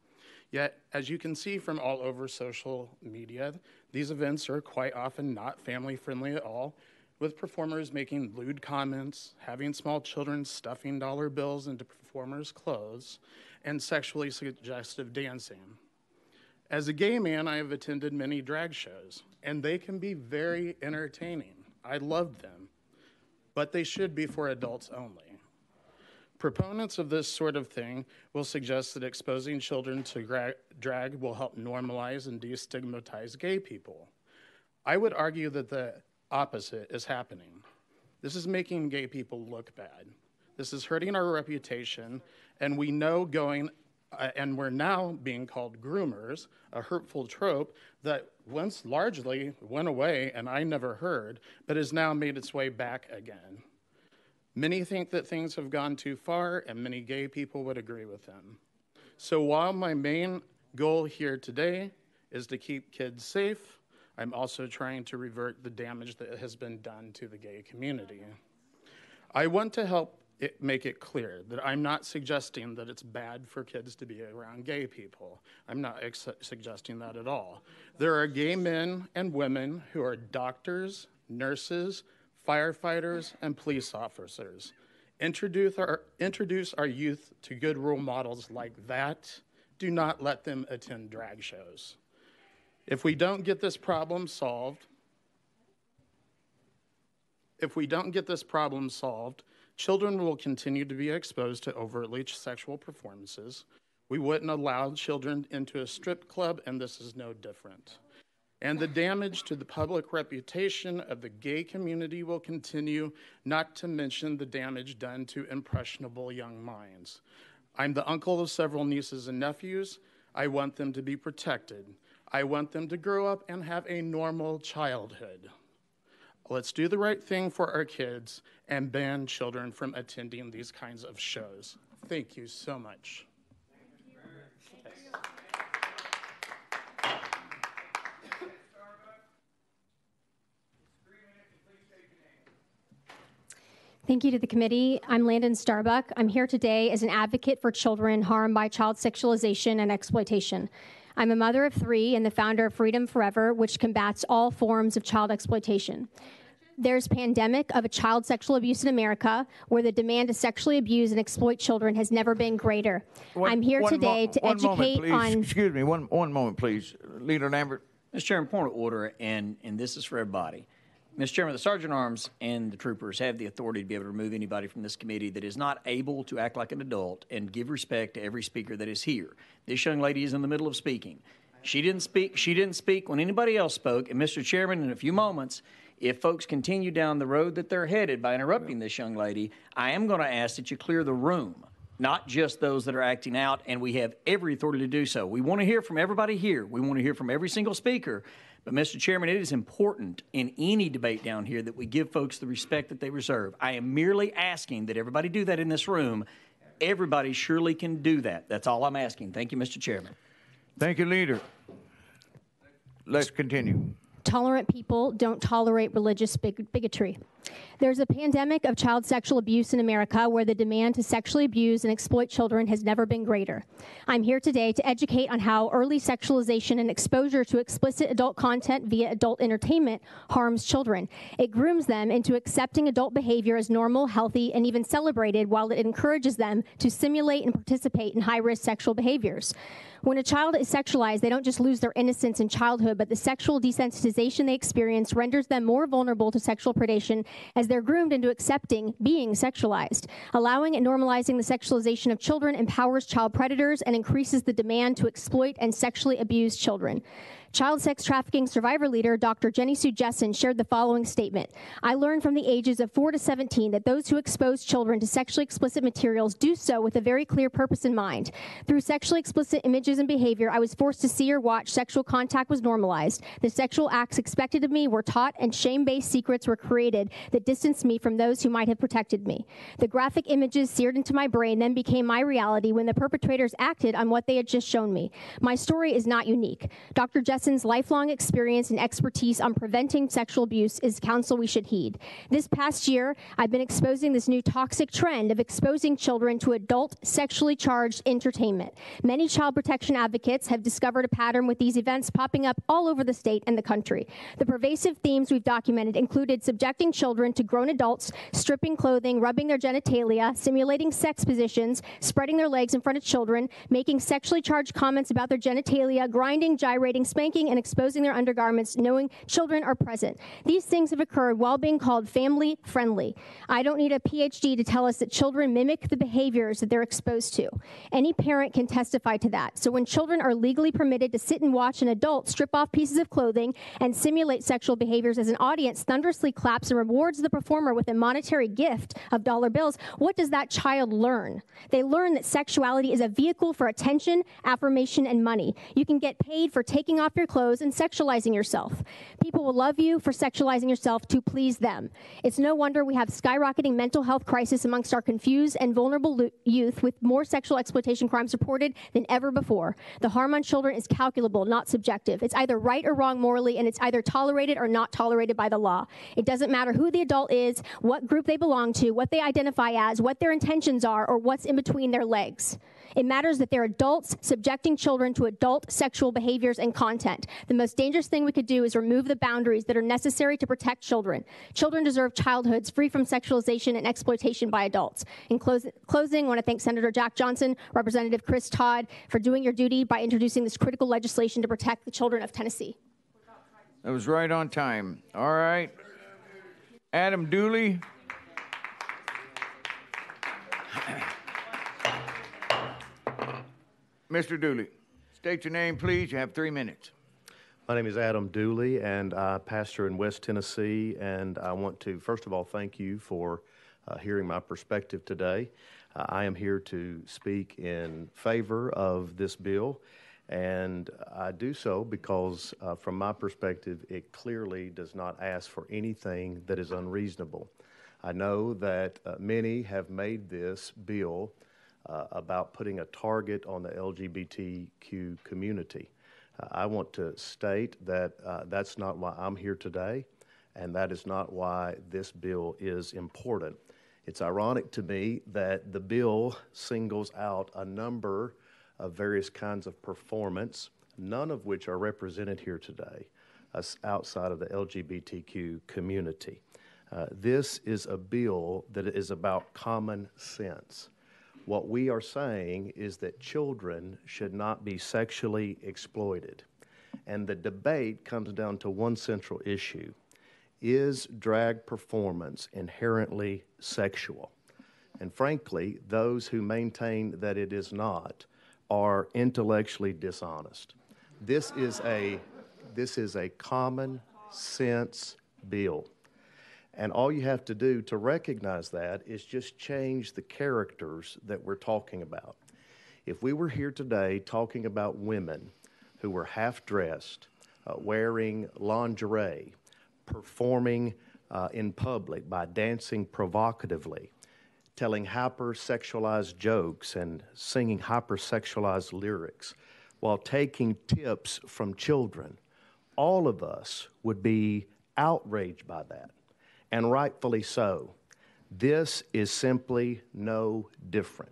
Yet, as you can see from all over social media, these events are quite often not family friendly at all, with performers making lewd comments, having small children stuffing dollar bills into performers' clothes, and sexually suggestive dancing. As a gay man, I have attended many drag shows, and they can be very entertaining. I love them but they should be for adults only. Proponents of this sort of thing will suggest that exposing children to drag will help normalize and destigmatize gay people. I would argue that the opposite is happening. This is making gay people look bad. This is hurting our reputation, and we know going, uh, and we're now being called groomers, a hurtful trope that once largely went away and I never heard, but has now made its way back again. Many think that things have gone too far, and many gay people would agree with them. So while my main goal here today is to keep kids safe, I'm also trying to revert the damage that has been done to the gay community. I want to help it, make it clear that I'm not suggesting that it's bad for kids to be around gay people. I'm not ex- suggesting that at all. There are gay men and women who are doctors, nurses, firefighters, and police officers. Introduce our, introduce our youth to good role models like that. Do not let them attend drag shows. If we don't get this problem solved, if we don't get this problem solved, children will continue to be exposed to overtly sexual performances. We wouldn't allow children into a strip club, and this is no different. And the damage to the public reputation of the gay community will continue, not to mention the damage done to impressionable young minds. I'm the uncle of several nieces and nephews. I want them to be protected. I want them to grow up and have a normal childhood. Let's do the right thing for our kids and ban children from attending these kinds of shows. Thank you so much. Thank you to the committee. I'm Landon Starbuck. I'm here today as an advocate for children harmed by child sexualization and exploitation. I'm a mother of three and the founder of Freedom Forever, which combats all forms of child exploitation. There's pandemic of a child sexual abuse in America, where the demand to sexually abuse and exploit children has never been greater. One- I'm here one mo- today to one moment, educate on Excuse me, one one moment, please, Leader Lamberth. Mr. Chairman, point of order, and, and this is for everybody. Mr. Chairman, the Sergeant Arms and the troopers have the authority to be able to remove anybody from this committee that is not able to act like an adult and give respect to every speaker that is here. This young lady is in the middle of speaking. She didn't speak. She didn't speak when anybody else spoke. And Mr. Chairman, in a few moments, if folks continue down the road that they're headed by interrupting this young lady, I am going to ask that you clear the room. not just those that are acting out, and we have every authority to do so. We want to hear from everybody here. We want to hear from every single speaker. But, Mr. Chairman, it is important in any debate down here that we give folks the respect that they deserve. I am merely asking that everybody do that in this room. Everybody surely can do that. That's all I'm asking. Thank you, Mr. Chairman. Thank you, Leader. Let's continue. Tolerant people don't tolerate religious big- bigotry. There's a pandemic of child sexual abuse in America where the demand to sexually abuse and exploit children has never been greater. I'm here today to educate on how early sexualization and exposure to explicit adult content via adult entertainment harms children. It grooms them into accepting adult behavior as normal, healthy, and even celebrated while it encourages them to simulate and participate in high risk sexual behaviors. When a child is sexualized, they don't just lose their innocence in childhood, but the sexual desensitization they experience renders them more vulnerable to sexual predation as they're groomed into accepting being sexualized. Allowing and normalizing the sexualization of children empowers child predators and increases the demand to exploit and sexually abuse children. Child sex trafficking survivor leader Dr. Jenny Sue Jessen shared the following statement I learned from the ages of 4 to 17 that those who expose children to sexually explicit materials do so with a very clear purpose in mind. Through sexually explicit images and behavior, I was forced to see or watch sexual contact was normalized. The sexual acts expected of me were taught, and shame based secrets were created that distanced me from those who might have protected me. The graphic images seared into my brain then became my reality when the perpetrators acted on what they had just shown me. My story is not unique. Dr. Jessen Jessen's lifelong experience and expertise on preventing sexual abuse is counsel we should heed. This past year, I've been exposing this new toxic trend of exposing children to adult sexually charged entertainment. Many child protection advocates have discovered a pattern with these events popping up all over the state and the country. The pervasive themes we've documented included subjecting children to grown adults, stripping clothing, rubbing their genitalia, simulating sex positions, spreading their legs in front of children, making sexually charged comments about their genitalia, grinding, gyrating, spanking, and exposing their undergarments, knowing children are present. These things have occurred while being called family friendly. I don't need a PhD to tell us that children mimic the behaviors that they're exposed to. Any parent can testify to that. So when children are legally permitted to sit and watch an adult strip off pieces of clothing and simulate sexual behaviors as an audience thunderously claps and rewards the performer with a monetary gift of dollar bills, what does that child learn? They learn that sexuality is a vehicle for attention, affirmation, and money. You can get paid for taking off your clothes and sexualizing yourself. People will love you for sexualizing yourself to please them. It's no wonder we have skyrocketing mental health crisis amongst our confused and vulnerable youth with more sexual exploitation crimes reported than ever before. The harm on children is calculable, not subjective. It's either right or wrong morally, and it's either tolerated or not tolerated by the law. It doesn't matter who the adult is, what group they belong to, what they identify as, what their intentions are, or what's in between their legs. It matters that they're adults subjecting children to adult sexual behaviors and content. The most dangerous thing we could do is remove the boundaries that are necessary to protect children. Children deserve childhoods free from sexualization and exploitation by adults. In close, closing, I want to thank Senator Jack Johnson, Representative Chris Todd, for doing your duty by introducing this critical legislation to protect the children of Tennessee. That was right on time. All right. Adam Dooley. Mr. Dooley, state your name, please. You have three minutes. My name is Adam Dooley, and I pastor in West Tennessee. And I want to, first of all, thank you for uh, hearing my perspective today. Uh, I am here to speak in favor of this bill, and I do so because, uh, from my perspective, it clearly does not ask for anything that is unreasonable. I know that uh, many have made this bill uh, about putting a target on the LGBTQ community. Uh, I want to state that uh, that's not why I'm here today, and that is not why this bill is important. It's ironic to me that the bill singles out a number of various kinds of performance, none of which are represented here today outside of the LGBTQ community. Uh, this is a bill that is about common sense. What we are saying is that children should not be sexually exploited. And the debate comes down to one central issue Is drag performance inherently sexual? And frankly, those who maintain that it is not are intellectually dishonest. This is a, this is a common sense bill. And all you have to do to recognize that is just change the characters that we're talking about. If we were here today talking about women who were half dressed, uh, wearing lingerie, performing uh, in public by dancing provocatively, telling hypersexualized jokes and singing hypersexualized lyrics, while taking tips from children, all of us would be outraged by that, and rightfully so. This is simply no different.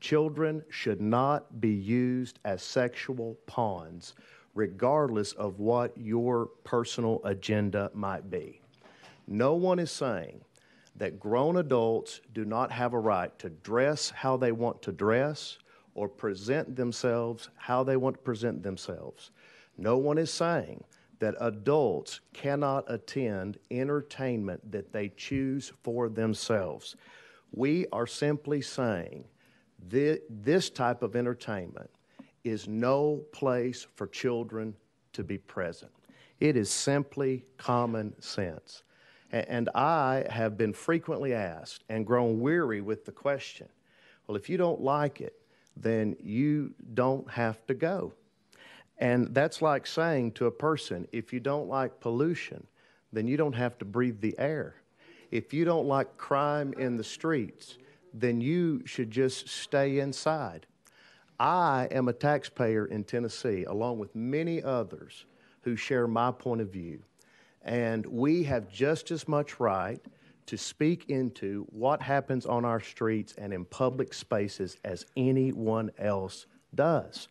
Children should not be used as sexual pawns, regardless of what your personal agenda might be. No one is saying that grown adults do not have a right to dress how they want to dress or present themselves how they want to present themselves. No one is saying that adults cannot attend entertainment that they choose for themselves. We are simply saying this type of entertainment is no place for children to be present. It is simply common sense. And I have been frequently asked and grown weary with the question well, if you don't like it, then you don't have to go. And that's like saying to a person, if you don't like pollution, then you don't have to breathe the air. If you don't like crime in the streets, then you should just stay inside. I am a taxpayer in Tennessee, along with many others who share my point of view. And we have just as much right to speak into what happens on our streets and in public spaces as anyone else does.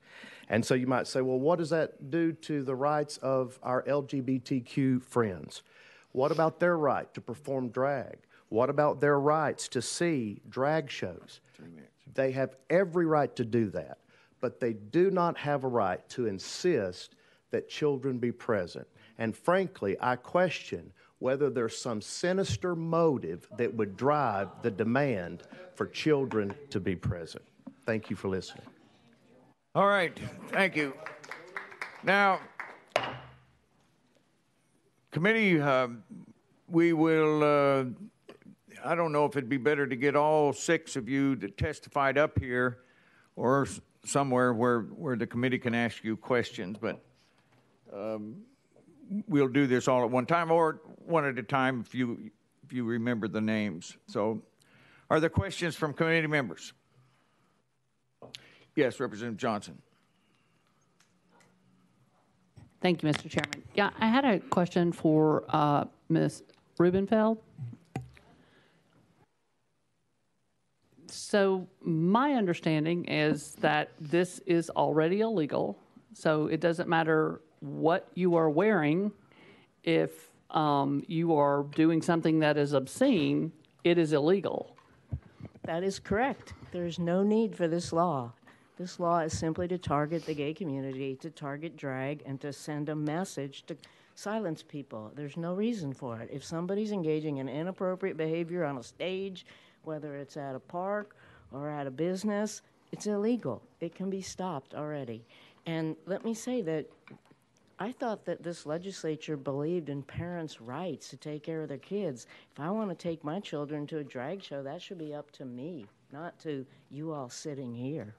And so you might say, well, what does that do to the rights of our LGBTQ friends? What about their right to perform drag? What about their rights to see drag shows? They have every right to do that, but they do not have a right to insist that children be present. And frankly, I question whether there's some sinister motive that would drive the demand for children to be present. Thank you for listening. All right, thank you. Now, committee, uh, we will. Uh, I don't know if it'd be better to get all six of you that testified up here or somewhere where, where the committee can ask you questions, but um, we'll do this all at one time or one at a time if you, if you remember the names. So, are there questions from committee members? Yes, Representative Johnson. Thank you, Mr. Chairman. Yeah, I had a question for uh, Ms. Rubenfeld. So my understanding is that this is already illegal. So it doesn't matter what you are wearing. If um, you are doing something that is obscene, it is illegal. That is correct. There's no need for this law. This law is simply to target the gay community, to target drag, and to send a message to silence people. There's no reason for it. If somebody's engaging in inappropriate behavior on a stage, whether it's at a park or at a business, it's illegal. It can be stopped already. And let me say that I thought that this legislature believed in parents' rights to take care of their kids. If I want to take my children to a drag show, that should be up to me, not to you all sitting here.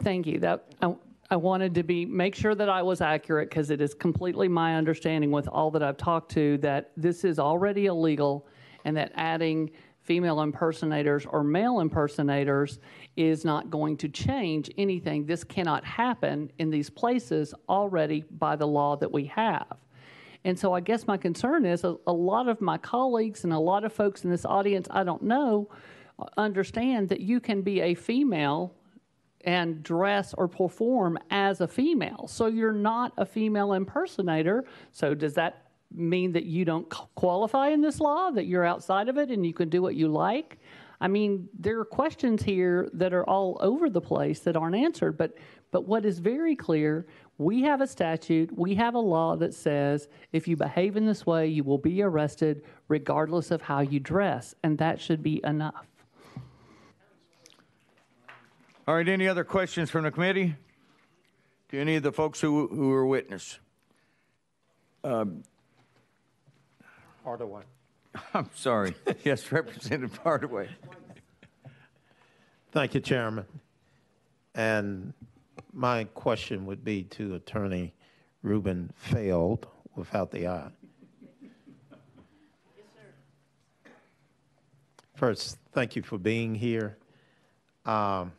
Thank you. That I, I wanted to be make sure that I was accurate because it is completely my understanding with all that I've talked to that this is already illegal and that adding female impersonators or male impersonators is not going to change anything. This cannot happen in these places already by the law that we have. And so I guess my concern is a, a lot of my colleagues and a lot of folks in this audience I don't know understand that you can be a female and dress or perform as a female. So you're not a female impersonator. So does that mean that you don't qualify in this law, that you're outside of it and you can do what you like? I mean, there are questions here that are all over the place that aren't answered, but but what is very clear, we have a statute, we have a law that says if you behave in this way, you will be arrested regardless of how you dress, and that should be enough. All right, any other questions from the committee? To any of the folks who, who are witness? Um, Hardaway. I'm sorry. Yes, Representative Hardaway. Thank you, Chairman. And my question would be to Attorney Rubenfeld without the I. First, thank you for being here. Um,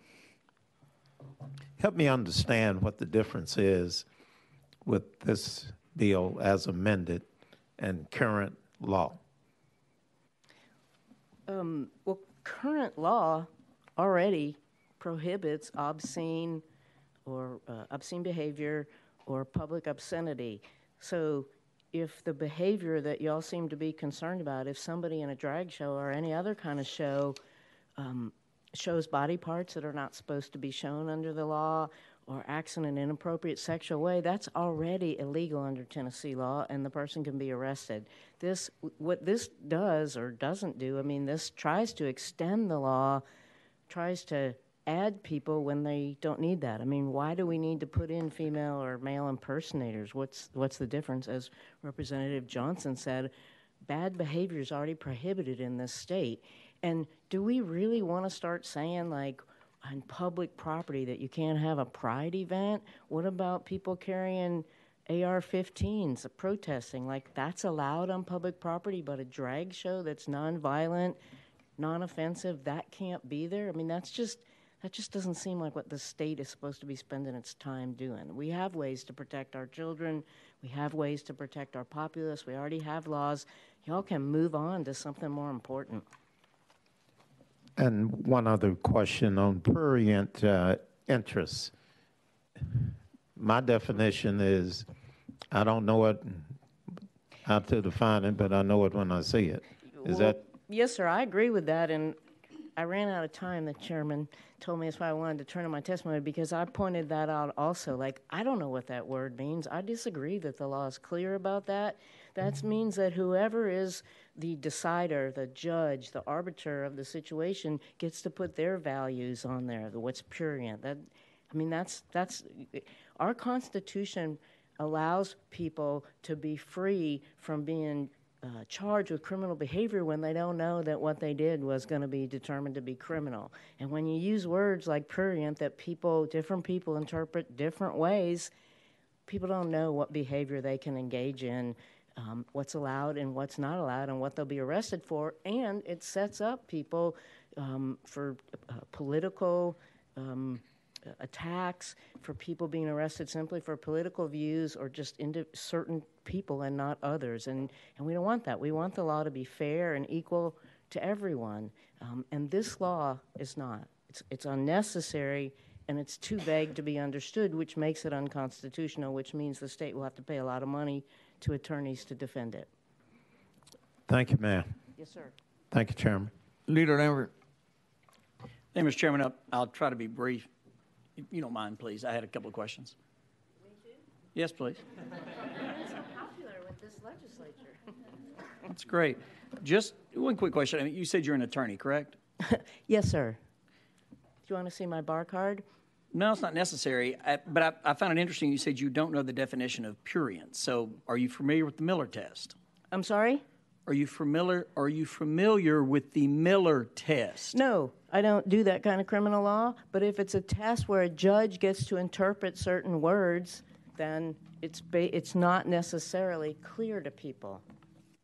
help me understand what the difference is with this bill as amended and current law. Um, well, current law already prohibits obscene or uh, obscene behavior or public obscenity. So if the behavior that y'all seem to be concerned about, if somebody in a drag show or any other kind of show um, shows body parts that are not supposed to be shown under the law or acts in an inappropriate sexual way, that's already illegal under Tennessee law, and the person can be arrested. This, what this does or doesn't do, I mean, this tries to extend the law, tries to add people when they don't need that. I mean, why do we need to put in female or male impersonators? What's what's the difference? As Representative Johnson said, bad behavior is already prohibited in this state. And do we really want to start saying like on public property that you can't have a pride event? What about people carrying AR-15s, uh, protesting? Like that's allowed on public property, but a drag show that's nonviolent, non-offensive, that can't be there. I mean, that's just that just doesn't seem like what the state is supposed to be spending its time doing. We have ways to protect our children. We have ways to protect our populace. We already have laws. Y'all can move on to something more important. And one other question on prurient uh. My definition is I don't know it how to define it, but I know it when I see it. Is Well, that Yes, sir, I agree with that, and I ran out of time. The chairman told me that's why I wanted to turn in my testimony because I pointed that out also. Like, I don't know what that word means. I disagree that the law is clear about that. That means that whoever is the decider, the judge, the arbiter of the situation gets to put their values on there. The what's prurient. That, I mean, that's that's our Constitution allows people to be free from being uh, charged with criminal behavior when they don't know that what they did was going to be determined to be criminal. And when you use words like prurient that people, different people interpret different ways, people don't know what behavior they can engage in, um, what's allowed and what's not allowed, and what they'll be arrested for. And it sets up people um, for uh, political. Um, attacks for people being arrested simply for political views or just into certain people and not others. And, and we don't want that. We want the law to be fair and equal to everyone. Um, and this law is not. It's, it's unnecessary and it's too vague to be understood, which makes it unconstitutional, which means the state will have to pay a lot of money to attorneys to defend it. Thank you, ma'am. Yes, sir. Thank you, Chairman. Leader Lamberth. Thank you, Mr. Chairman. I'll, I'll try to be brief. If you don't mind, please. I had a couple of questions. Yes, please. so popular with this legislature. That's great. Just one quick question. I mean, you said you're an attorney, correct? yes, sir. Do you want to see my bar card? No, it's not necessary. I, but I, I found it interesting. You said you don't know the definition of prurient. So, are you familiar with the Miller test? I'm sorry. Are you familiar? Are you familiar with the Miller test? No, I don't do that kind of criminal law. But if it's a test where a judge gets to interpret certain words, then it's ba- it's not necessarily clear to people.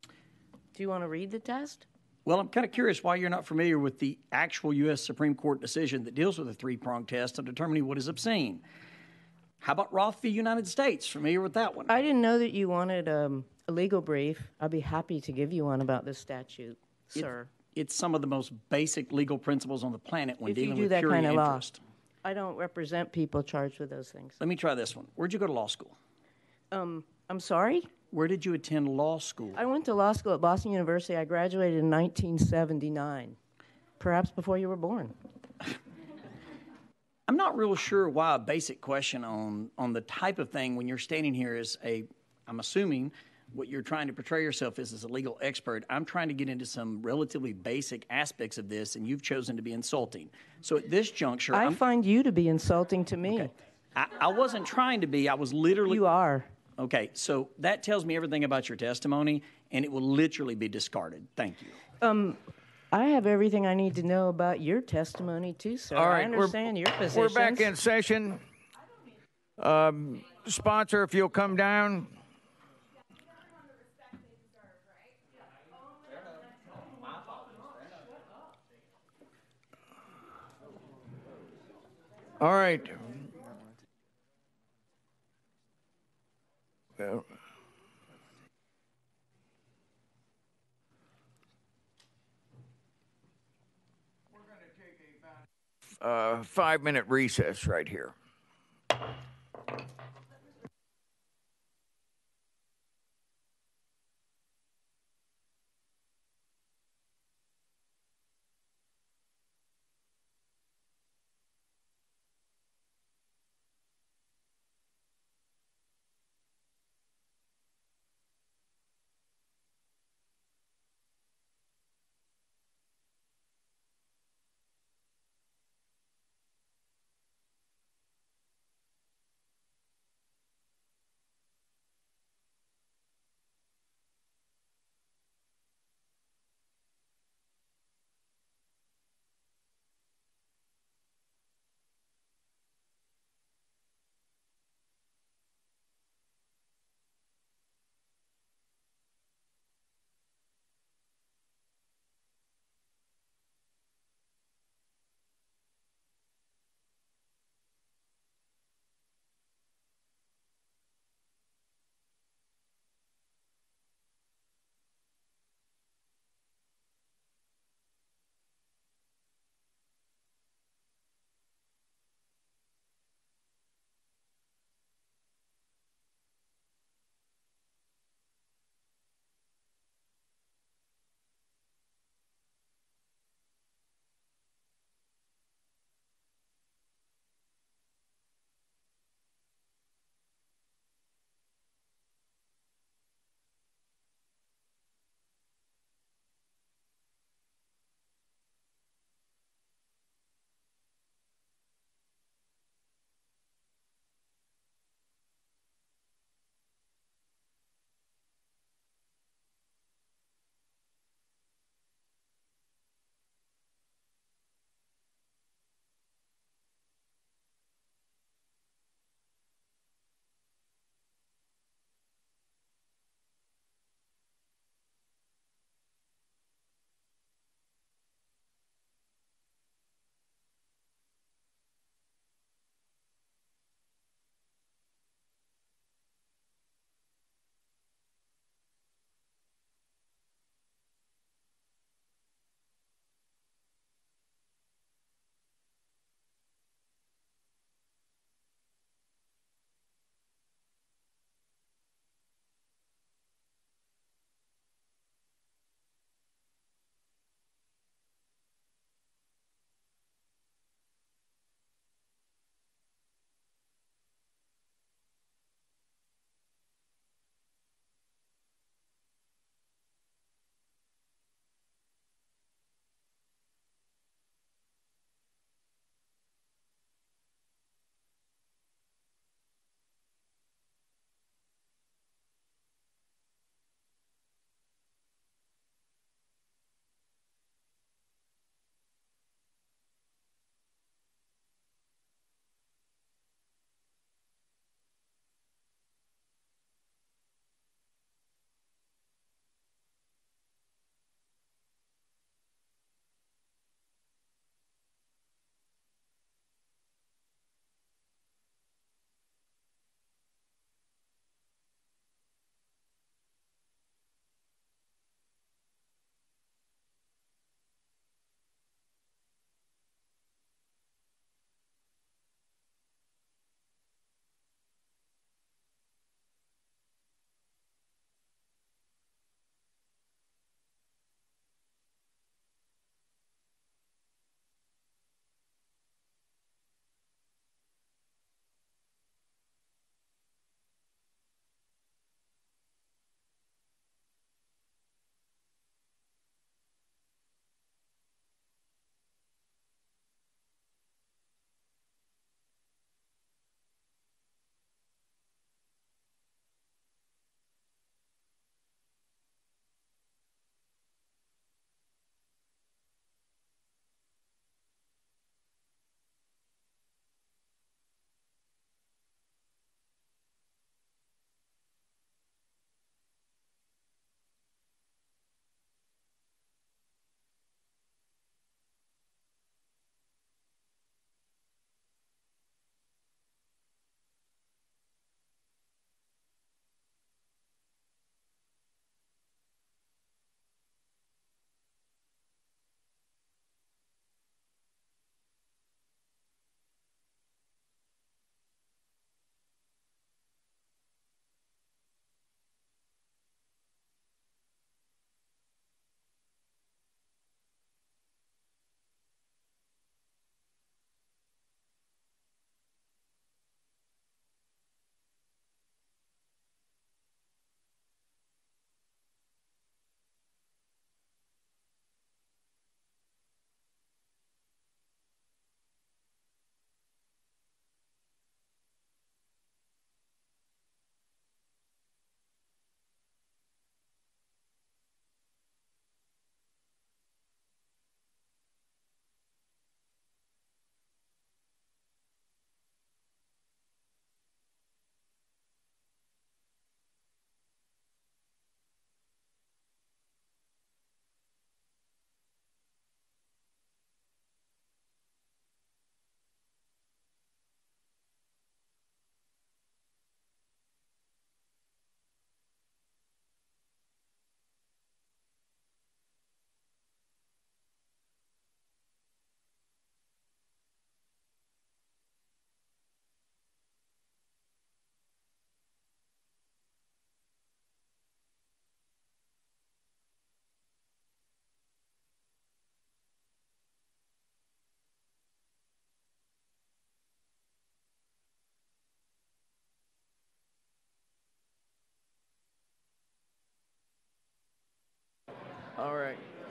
Do you want to read the test? Well, I'm kind of curious why you're not familiar with the actual U.S. Supreme Court decision that deals with the three prong test of determining what is obscene. How about Roth v. United States? Familiar with that one? I didn't know that you wanted um, a legal brief. I'd be happy to give you one about this statute, It- sir. It's some of the most basic legal principles on the planet when if dealing with that kind of law. I don't represent people charged with those things. Let me try this one. Where'd you go to law school? Um, I'm sorry. Where did you attend law school? I went to law school at Boston University. I graduated in 1979, perhaps before you were born. I'm not real sure why a basic question on on the type of thing when you're standing here is a I'm assuming what you're trying to portray yourself as as a legal expert. I'm trying to get into some relatively basic aspects of this, and you've chosen to be insulting. So at this juncture, I I'm, find you to be insulting to me. I, I wasn't trying to be. I was literally. You are. Okay, so that tells me everything about your testimony, and it will literally be discarded. Thank you. Um, I have everything I need to know about your testimony too, sir. All I we're- understand your position. We're back in session. Um, Sponsor, if you'll come down. All right. Uh, five-minute recess right here.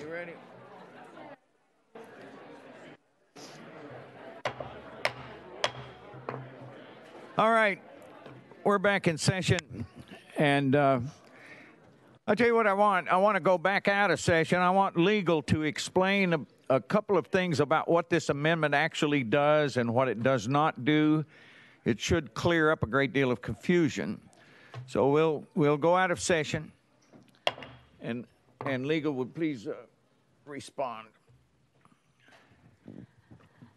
You ready? All right, we're back in session, and uh, I'll tell you what I want. I want to go back out of session. I want legal to explain a, a couple of things about what this amendment actually does and what it does not do. It should clear up a great deal of confusion. So we'll we'll go out of session, and and legal would please uh, respond.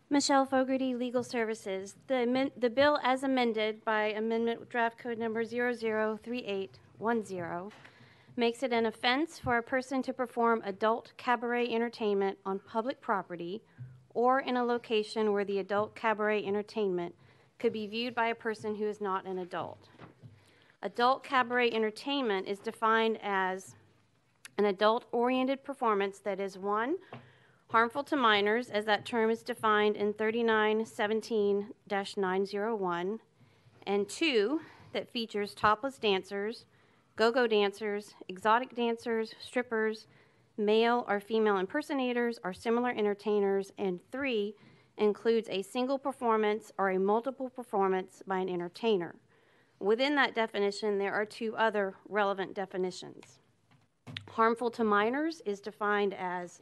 Michelle Fogarty, Legal Services. The, the bill as amended by Amendment Draft Code Number 003810 makes it an offense for a person to perform adult cabaret entertainment on public property or in a location where the adult cabaret entertainment could be viewed by a person who is not an adult. Adult cabaret entertainment is defined as an adult oriented performance that is one, harmful to minors, as that term is defined in 3917 901, and two, that features topless dancers, go go dancers, exotic dancers, strippers, male or female impersonators, or similar entertainers, and three, includes a single performance or a multiple performance by an entertainer. Within that definition, there are two other relevant definitions. Harmful to minors is defined as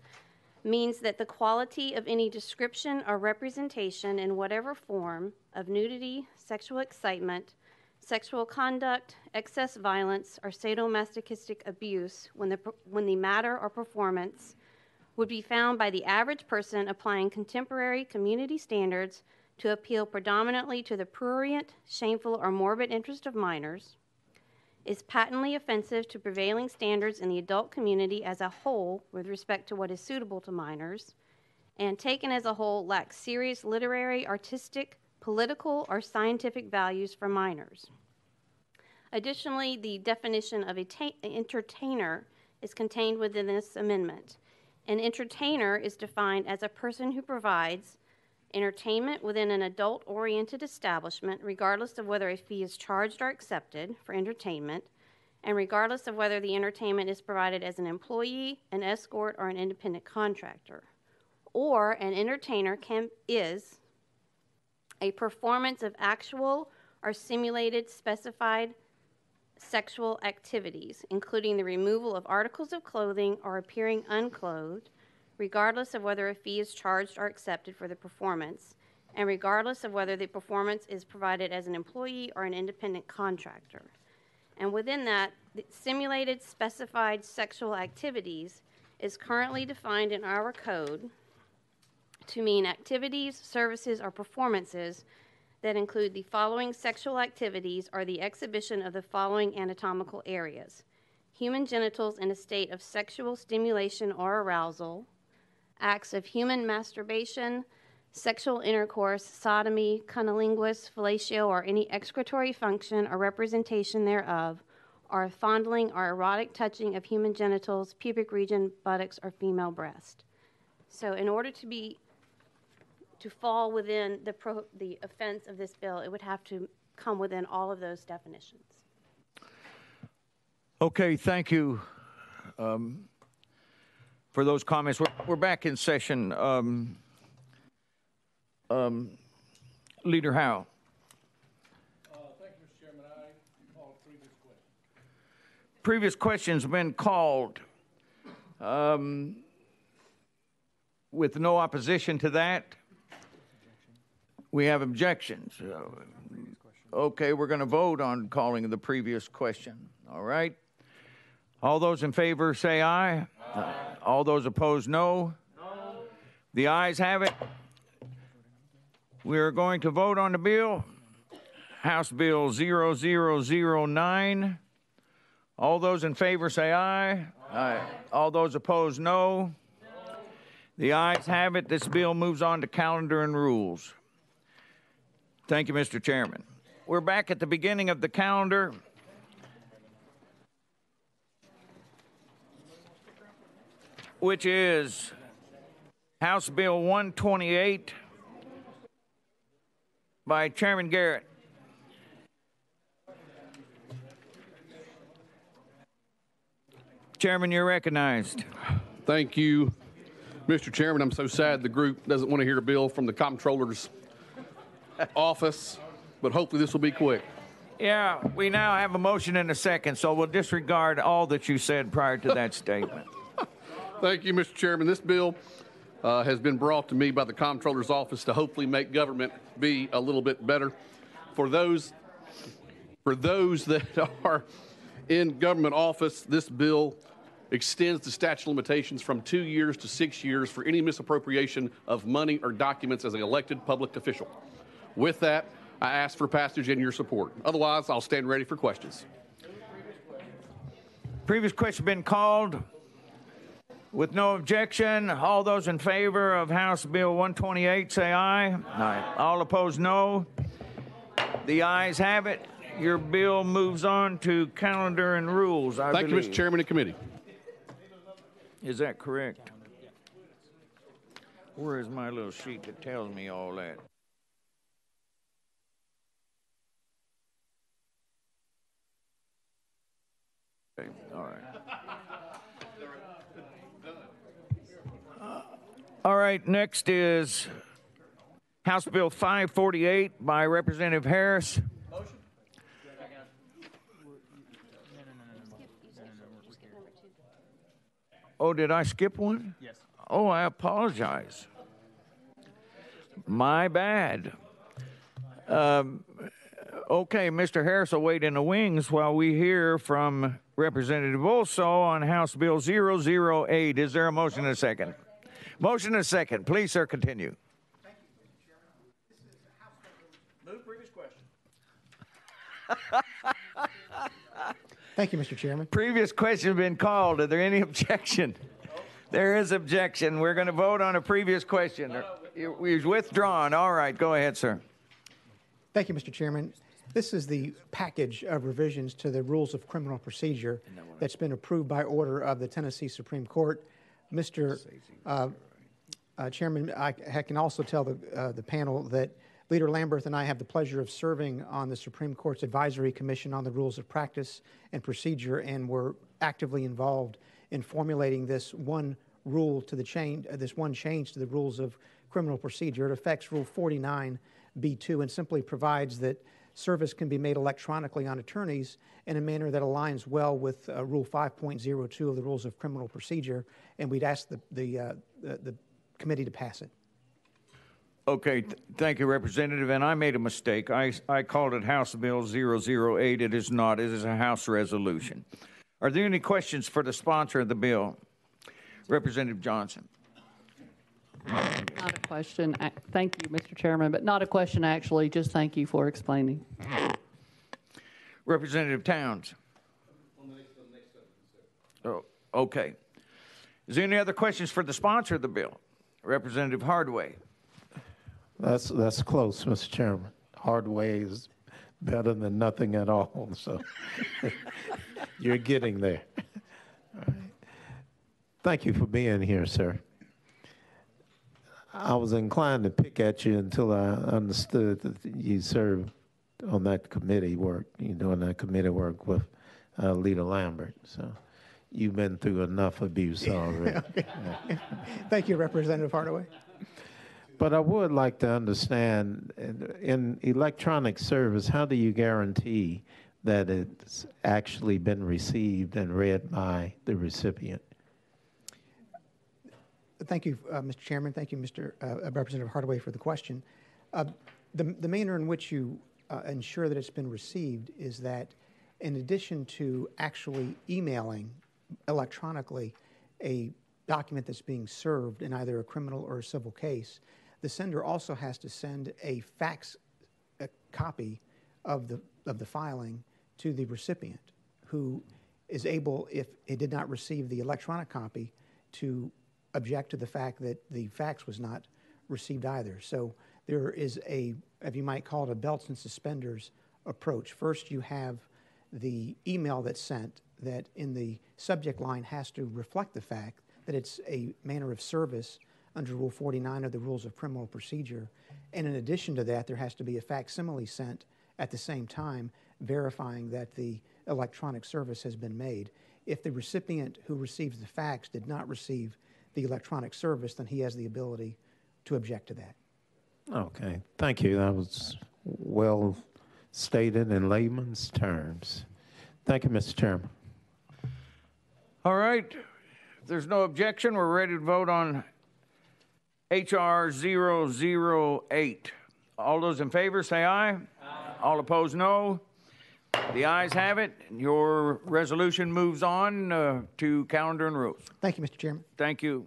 means that the quality of any description or representation in whatever form of nudity, sexual excitement, sexual conduct, excess violence, or sadomasochistic abuse when the, when the matter or performance would be found by the average person applying contemporary community standards to appeal predominantly to the prurient, shameful, or morbid interest of minors, is patently offensive to prevailing standards in the adult community as a whole with respect to what is suitable to minors, and taken as a whole lacks serious literary, artistic, political, or scientific values for minors. Additionally, the definition of ta- entertainer is contained within this amendment. An entertainer is defined as a person who provides entertainment within an adult oriented establishment, regardless of whether a fee is charged or accepted for entertainment, and regardless of whether the entertainment is provided as an employee, an escort, or an independent contractor. Or an entertainer can, is a performance of actual or simulated specified sexual activities, including the removal of articles of clothing or appearing unclothed regardless of whether a fee is charged or accepted for the performance, and regardless of whether the performance is provided as an employee or an independent contractor. And within that, simulated specified sexual activities is currently defined in our code to mean activities, services, or performances that include the following sexual activities or the exhibition of the following anatomical areas human genitals in a state of sexual stimulation or arousal, acts of human masturbation, sexual intercourse, sodomy, cunnilingus, fellatio, or any excretory function or representation thereof, or fondling or erotic touching of human genitals, pubic region, buttocks, or female breast. So, in order to be to fall within the pro, the offense of this bill, it would have to come within all of those definitions. Okay, thank you um, for those comments. We're, we're back in session. Um, um, Leader Howe. Thank you, Mr. Chairman. I call previous question. Previous questions have been called. Um, with no opposition to that, we have objections. Uh, Okay, we're going to vote on calling the previous question. All right? All those in favor say aye. Aye. All those opposed, no. No. The ayes have it. We are going to vote on the bill. House Bill 0009. All those in favor say aye. Aye. All those opposed, no. The ayes have it. This bill moves on to calendar and rules. Thank you, Mr. Chairman. We're back at the beginning of the calendar. Which is House Bill 128 by Chairman Garrett. Chairman, you're recognized. Thank you, Mr. Chairman. I'm so sad the group doesn't want to hear a bill from the comptroller's office, but hopefully this will be quick. Yeah, we now have a motion and a second, so we'll disregard all that you said prior to that statement. Thank you, Mr. Chairman. This bill uh, has been brought to me by the comptroller's office to hopefully make government be a little bit better. For those, for those that are in government office, this bill extends the statute of limitations from two years to six years for any misappropriation of money or documents as an elected public official. With that, I ask for passage and your support. Otherwise, I'll stand ready for questions. Previous question been called. With no objection, all those in favor of House Bill 128 say aye. Aye. All opposed, no. The ayes have it. Your bill moves on to calendar and rules, I Thank you. Mr. Chairman and committee. Is that correct? Where is my little sheet that tells me all that? Okay, all right. All right, next is House Bill 548 by Representative Harris. Oh, did I skip one? Yes. Oh, I apologize. My bad. Um, okay, Mr. Harris will wait in the wings while we hear from Representative Olso on House Bill 008. Is there a motion and a second? Motion and a second. Please, sir, continue. Thank you, Mr. Chairman. Move previous question. Thank you, Mr. Chairman. Previous question has been called. Are there any objection? There is objection. We're going to vote on a previous question. It was withdrawn. All right, go ahead, sir. Thank you, Mr. Chairman. This is the package of revisions to the rules of criminal procedure that's been approved by order of the Tennessee Supreme Court. Mr. Uh, uh, Chairman, I, I can also tell the, uh, the panel that Leader Lamberth and I have the pleasure of serving on the Supreme Court's Advisory Commission on the Rules of Practice and Procedure, and we're actively involved in formulating this one rule to the change, uh, this one change to the rules of criminal procedure. It affects Rule 49B2 and simply provides that service can be made electronically on attorneys in a manner that aligns well with uh, Rule 5.02 of the Rules of Criminal Procedure, and we'd ask the, the, uh, the, the committee to pass it. Okay, th- thank you, Representative. And I made a mistake. I, I called it House Bill 008. It is not. It is a House resolution. Are there any questions for the sponsor of the bill? Representative Johnson. Not a question. Thank you, Mr. Chairman, but not a question, actually. Just thank you for explaining. Representative Towns. Oh, okay. Is there any other questions for the sponsor of the bill? Representative Hardway. That's, that's close, Mr. Chairman. Hardway is better than nothing at all, so you're getting there. Thank you for being here, sir. I was inclined to pick at you until I understood that you served on that committee work, You're doing that committee work with uh, Leader Lamberth. So you've been through enough abuse already. Okay. Thank you, Representative Hardaway. But I would like to understand in, in electronic service, how do you guarantee that it's actually been received and read by the recipient? Thank you, uh, Mr. Chairman. Thank you, Mr. Uh, Representative Hardaway, for the question. Uh, the, the manner in which you uh, ensure that it's been received is that, in addition to actually emailing electronically a document that's being served in either a criminal or a civil case, the sender also has to send a fax a copy of the of the filing to the recipient, who is able, if it did not receive the electronic copy, to object to the fact that the fax was not received either. So there is a, if you might call it a belts and suspenders approach. First, you have the email that's sent that in the subject line has to reflect the fact that it's a manner of service under Rule 49 of the Rules of Criminal Procedure. And in addition to that, there has to be a facsimile sent at the same time verifying that the electronic service has been made. If the recipient who receives the fax did not receive the electronic service, then he has the ability to object to that. Okay, thank you. That was well stated in layman's terms. Thank you, Mr. Chairman. All right. If there's no objection, we're ready to vote on HR 008. All those in favor say aye. Aye. All opposed, no. The ayes have it. Your resolution moves on uh, to calendar and rules. Thank you, Mr. Chairman. Thank you.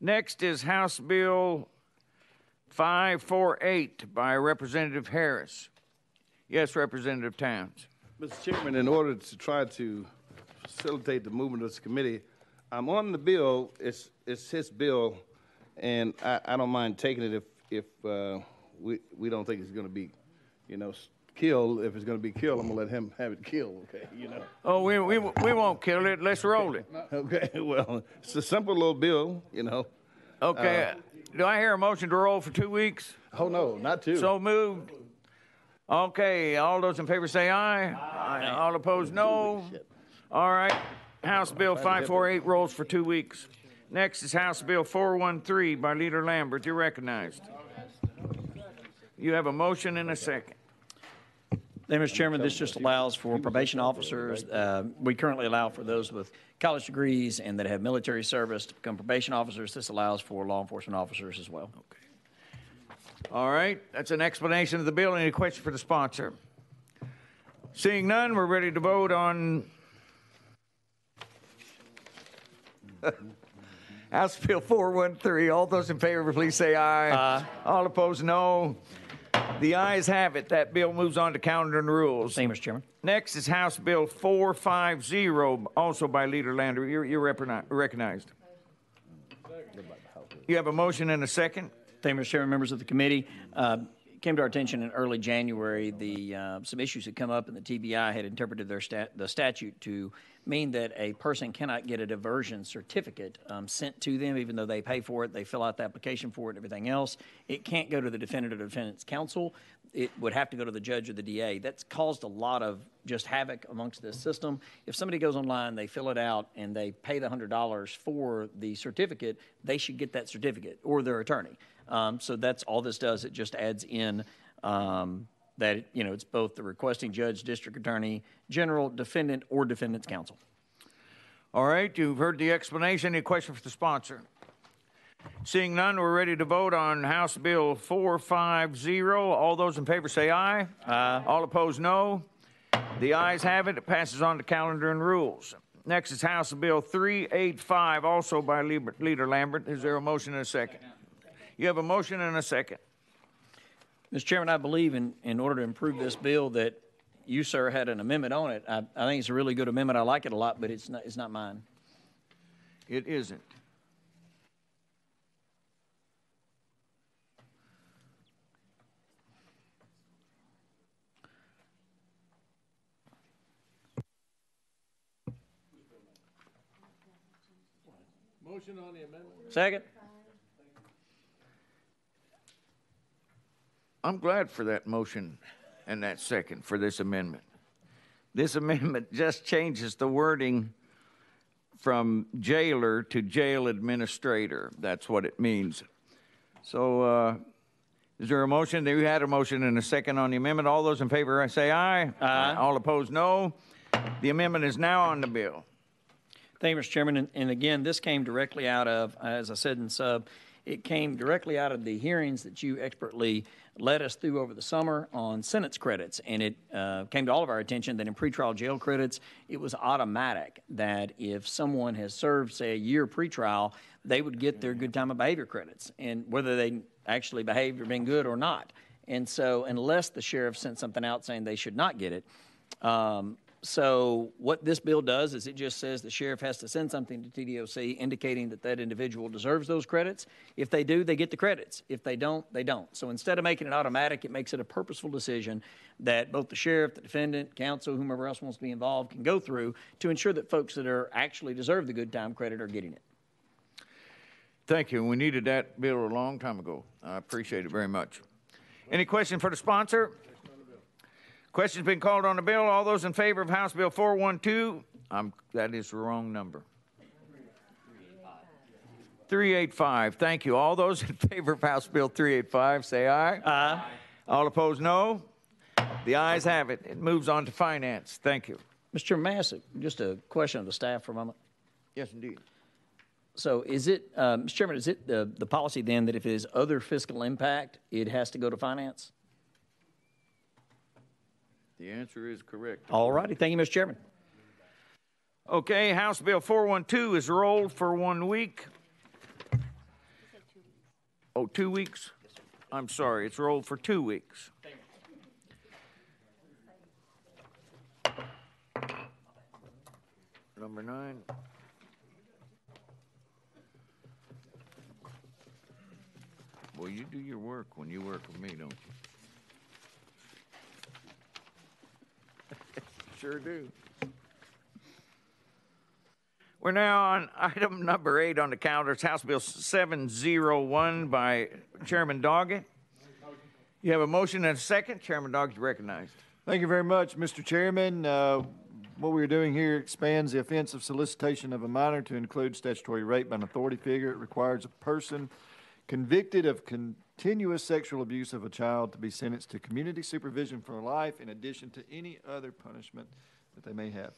Next is House Bill 548 by Representative Harris. Yes, Representative Towns. Mr. Chairman, in order to try to facilitate the movement of this committee, I'm on the bill. It's, it's his bill, and I, I don't mind taking it if, if uh, we, we don't think it's going to be, you know, killed. If it's going to be killed, I'm going to let him have it killed, okay, you know? Oh, we, we, we won't kill it. Let's roll it. Okay, well, it's a simple little bill, you know. Okay. Uh, Do I hear a motion to roll for two weeks? Oh, no, not two. So moved. Okay, all those in favor say aye. Aye. All opposed, no. All right. House Bill 548 rolls for two weeks. Next is House Bill 413 by Leader Lamberth. You're recognized. You have a motion and a second. Then, Mr. Chairman, this just allows for probation officers. Uh, we currently allow for those with college degrees and that have military service to become probation officers. This allows for law enforcement officers as well. Okay. All right, that's an explanation of the bill. Any question for the sponsor? Seeing none, we're ready to vote on House Bill 413. All those in favor, please say aye. Aye. All opposed, no. The ayes have it. That bill moves on to calendar and rules. Thank you, Mr. Chairman. Next is House Bill 450, also by Leader Landry. You're, you're repri- recognized. You have a motion and a second. Thank you, Mr. Chairman, members of the committee. Uh, came to our attention in early January, the, uh, some issues had come up and the TBI had interpreted their stat, the statute to mean that a person cannot get a diversion certificate um, sent to them, even though they pay for it, they fill out the application for it and everything else. It can't go to the defendant or defendant's counsel. It would have to go to the judge or the DA. That's caused a lot of just havoc amongst this system. If somebody goes online, they fill it out, and they pay the $100 for the certificate, they should get that certificate or their attorney. Um, so that's all this does. It just adds in um, that, you know, it's both the requesting judge, district attorney, general, defendant, or defendant's counsel. All right, you've heard the explanation. Any question for the sponsor? Seeing none, we're ready to vote on House Bill 450. All those in favor say aye. Aye. All opposed, no. The ayes have it. It passes on to calendar and rules. Next is House Bill 385, also by Leader Leader Lamberth. Is there a motion and a second? You have a motion and a second. Mr. Chairman, I believe in, in order to improve this bill that you, sir, had an amendment on it. I, I think it's a really good amendment. I like it a lot, but it's not, it's not mine. It isn't. Motion on the amendment? Second. I'm glad for that motion and that second for this amendment. This amendment just changes the wording from jailer to jail administrator. That's what it means. So, uh, is there a motion? You had a motion and a second on the amendment. All those in favor say aye. Aye. All opposed, no. The amendment is now on the bill. Thank you, Mr. Chairman. And, and again, this came directly out of, as I said in sub, it came directly out of the hearings that you expertly led us through over the summer on sentence credits. And it uh, came to all of our attention that in pretrial jail credits, it was automatic that if someone has served, say, a year pretrial, they would get their good time of behavior credits, and whether they actually behaved or been good or not. And so, unless the sheriff sent something out saying they should not get it, um, so what this bill does is it just says the sheriff has to send something to TDOC indicating that that individual deserves those credits. If they do, they get the credits. If they don't, they don't. So instead of making it automatic, it makes it a purposeful decision that both the sheriff, the defendant, counsel, whomever else wants to be involved can go through to ensure that folks that are actually deserve the good time credit are getting it. Thank you. We needed that bill a long time ago. I appreciate it very much. Any question for the sponsor? Question's been called on the bill. All those in favor of House Bill 412, um, that is the wrong number. 385. Thank you. All those in favor of House Bill 385, say aye. Aye. All opposed, no. The ayes have it. It moves on to finance. Thank you. Mr. Chairman, may I ask a- just a question of the staff for a moment? Yes, indeed. So is it, uh, Mr. Chairman, is it the, the policy then that if it is other fiscal impact, it has to go to finance? The answer is correct. All righty. Thank you, Mr. Chairman. Okay, House Bill 412 is rolled for one week. Oh, two weeks? I'm sorry, it's rolled for two weeks. Number nine. Well, you do your work when you work with me, don't you? Sure do. We're now on item number eight on the calendar. It's House Bill 701 by Chairman Doggett. You have a motion and a second. Chairman Doggett, recognized. Thank you very much, Mr. Chairman. Uh, What we're doing here expands the offense of solicitation of a minor to include statutory rape by an authority figure. It requires a person convicted of continuous sexual abuse of a child to be sentenced to community supervision for life in addition to any other punishment that they may have.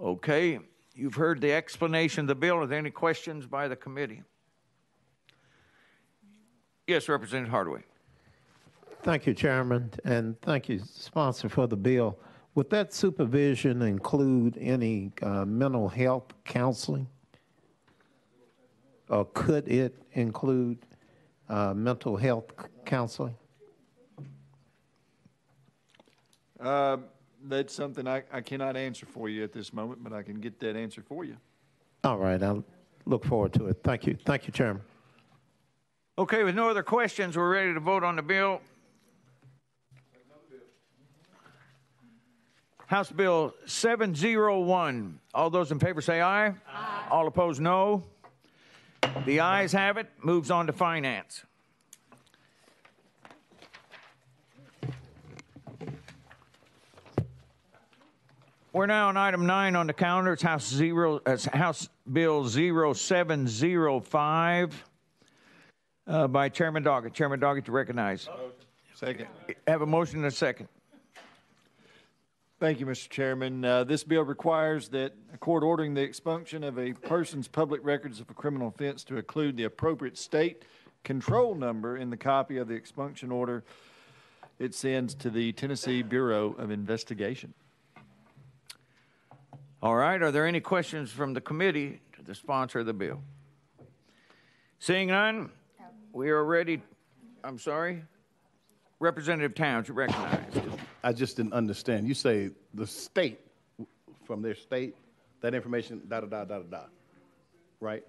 Okay, you've heard the explanation of the bill. Are there any questions by the committee? Yes, Representative Hardaway. Thank you, Chairman, and thank you, sponsor, for the bill. Would that supervision include any uh, mental health counseling? Or could it include uh, mental health c- counseling? Uh, That's something I, I cannot answer for you at this moment, but I can get that answer for you. All right, I'll look forward to it. Thank you. Thank you, Chairman. Okay, with no other questions, we're ready to vote on the bill. House Bill 701. All those in favor say aye. Aye. All opposed, no. The ayes have it. Moves on to finance. We're now on item nine on the calendar. It's House zero, uh, House Bill 0705 uh, by Chairman Doggett. Chairman Doggett to recognize. Second. Have a motion and a second. Thank you, Mr. Chairman. Uh, This bill requires that a court ordering the expunction of a person's public records of a criminal offense to include the appropriate state control number in the copy of the expunction order it sends to the Tennessee Bureau of Investigation. All right, are there any questions from the committee to the sponsor of the bill? Seeing none, we are ready. I'm sorry? Representative Towns, you recognized. I just didn't understand. You say the state, from their state, that information, da, da, da, da, da, da, right?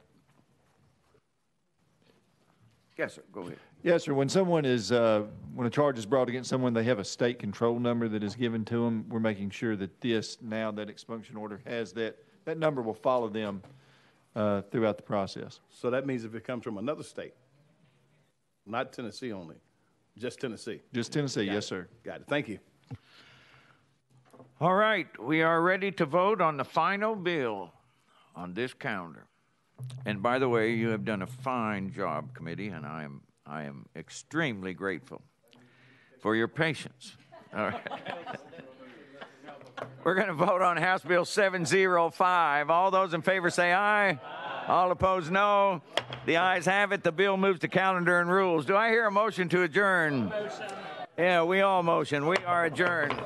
Yes, sir, go ahead. Yes, sir. When someone is, uh, when a charge is brought against someone, they have a state control number that is given to them. We're making sure that this, now that expunction order has that, that number will follow them uh, throughout the process. So that means if it comes from another state, not Tennessee only, just Tennessee. Just Tennessee, Got yes, it. sir. Got it. Thank you. All right, we are ready to vote on the final bill on this calendar. And by the way, you have done a fine job, committee, and I am, I am extremely grateful for your patience. All right. We're going to vote on House Bill 705. All those in favor say aye. All opposed, no. The ayes have it. The bill moves to calendar and rules. Do I hear a motion to adjourn? Yeah, we all motion. We are adjourned.